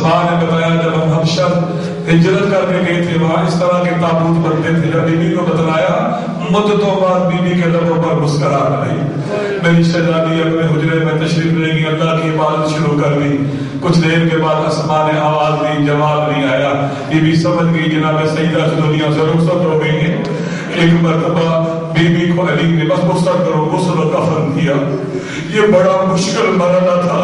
सफ़ा ने बताया जब हम हबशर हिजरत करके गए थे, वहाँ इस तरह के ताबूत बनते थे। जब बीबी को बताया मुद्दतों बाद बीबी के लबों पर मुस्करा आई मेरी शहजादी अपने हुजरे में तशरीफ़ लेगी, अल्लाह की इबादत शुरू कर दी। कुछ देर के बाद आसमान ने आवाज़ दी, जवाब नहीं आया। बीबी समझ गई, जनाब, सईदा दुनिया से रुखसत हो गई है। एक मरतबा इमाम अली के पास गुस्सा करो गुस्सा का फन किया। ये बड़ा मुश्किल मरना था।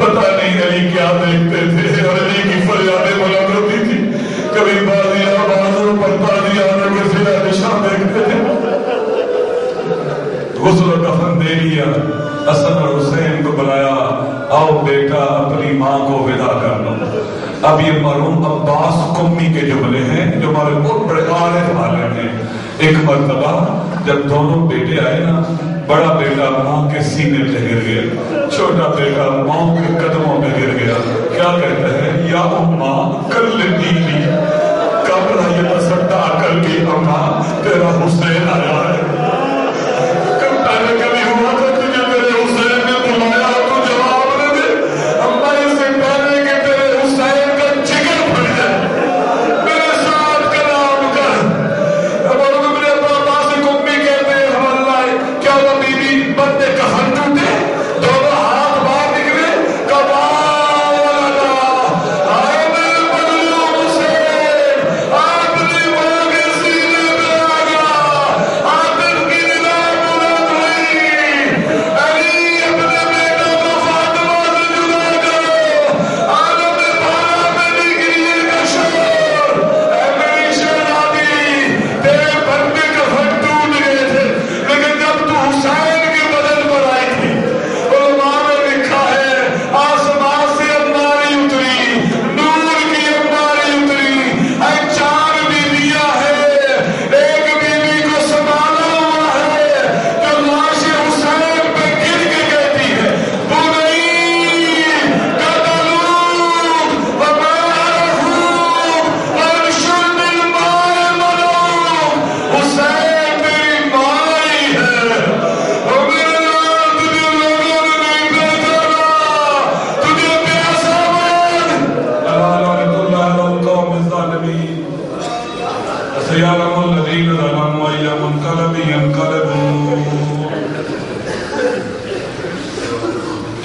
पता नहीं अली क्या देखते थे और अली की फरियादें बोला करती थी। कभी बाजिया बाजों पर बाजिया किसी निशा देखते थे। गुस्सा का फन दे लिया असन और हुसैन को बुलाया। आओ बेटा, अपनी माँ को विदा कर लो। अब ये मरूम अब्बास कुम्मी के जुमले हैं, जो हमारे बहुत बड़े आरफ हैं। एक मरतबा जब दोनों बेटे आए ना, बड़ा बेटा माँ के सीने में गिर गया, छोटा बेटा माँ के कदमों में गिर गया। क्या कहता है? या उम्मा कल दीनी कब रही सट्टा कल भी अम्मा, तेरा हुसैन आया है।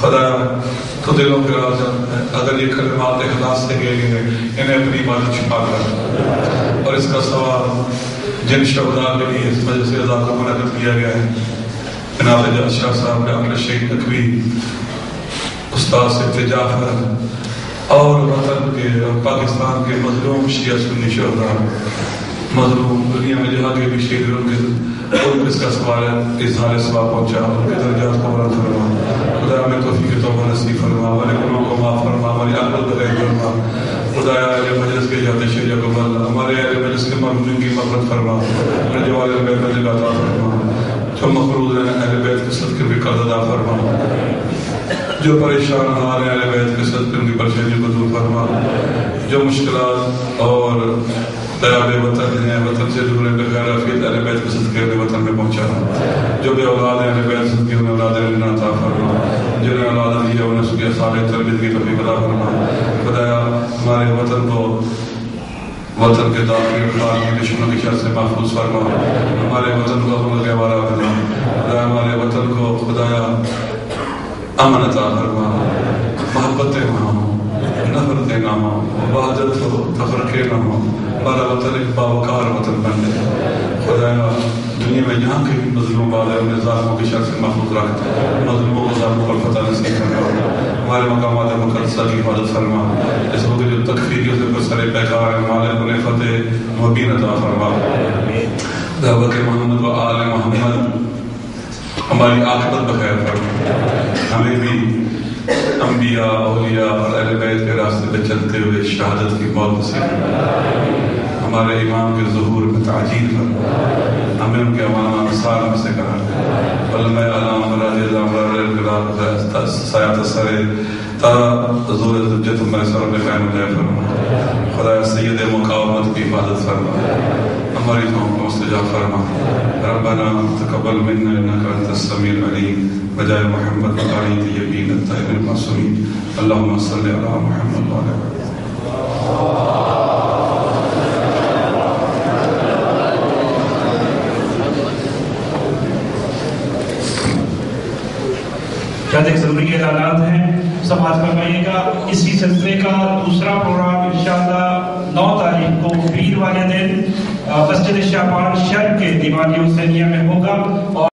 खुदा तो दिलों के राज अगर ये कलमात इखलास से गए हैं इन्हें अपनी इबादत छुपा कर और इसका सवाल जिन शहदा के लिए इस वजह से अदा को मुनद किया गया है जनाब जज शाह साहब डॉक्टर शहीद नकवी उस्ताद सिफ्त जाफर और वतन के और पाकिस्तान के मजलूम शिया सुन्नी शहदा मजलूम दुनिया में जहाँ के भी शहीद उनको इसका सवाल है इजहार सवाब पहुँचा, उनके दर्जात को बुलंद फरमा। खुदा में तौफीक तौबा नसीब फरमा हमारे गुनाहों को माफ़ फरमा, हमारी अकल बगैर फरमा। अहले मजलिस के जाते शरिया को बल हमारे अहले मजलिस के मरहूमिन की मफरत फरमा। अपने जवाल बैत में दिल अता फरमा। जो मखरूज हैं, अहले बैत के सदके भी कर्ज अदा फरमा। जो परेशान हाल हैं, अहले बैत के सदके उनकी परेशानियों को दूर फरमा। जो मुश्किल और दया वतन है वतन से है बगैर अफीद अहले बैत के सदके अपने वतन में पहुंचाना जो भी औलाद है अहले बैत सदके उन्हें औलाद लेना अता फरमा। जिन्हें औलाद दिया उन्हें उसके साले तरबियत की तौफीक अता फरमा। खुदाया, हमारे वतन को वतन के दाखिल खाल की दुश्मनों की शर से महफूज फरमा। हमारे वतन को के वाला बना। खुदा हमारे वतन को खुदाया, अमन अता फरमा। मोहब्बतें ना हो, नफरतें ना हो वहादत हो, तफरके ना हो। हमारा वतन एक बावकार वतन बन जाए खुदाया दुनिया में यहाँ के भी मजलूम वाले उन्हें जालमों की शर से महफूज रख मजलूमों को जालमों पर पता नसीब फरमा हमारे मकामात मुकदसा की हिफाजत फरमा इस वक्त जो तकफीरियों से बसरे पैकार है। मालिक उन्हें फतेह मुबीन अता फरमा दावत मोहम्मद व आल मोहम्मद हमारी आखिरत बखैर फरमा हमें भी अम्बिया और के रास्ते पे चलते हुए शहादत की मौत नसीब हमारे इमाम के ज़हूर में ताजीर फरमा हमें उनके अमान में से करा सायात सरे फरमा खुदा सैयद मुकावमत की हिफाजत फरमा। हमारी दुआओं को मुस्तजाब फरमा। रब्बना, तकब्बल मिन्ना इन्नका अंतस समीउल बजाय मोहम्मद व आली तय्यबीन अत्ताहिरीन मासूमीन। अल्लाहुम्मा सल्लि अला मुहम्मद व अला। चंद एक ज़रूरी ऐलानात हैं? समाज फरमाइएगा इसी सिलसिले का दूसरा प्रोग्राम इंशाल्लाह नौ तारीख को वीर वाले दिन मस्जिद शाहबान शर्क के दीवानी हुसैनिया में होगा और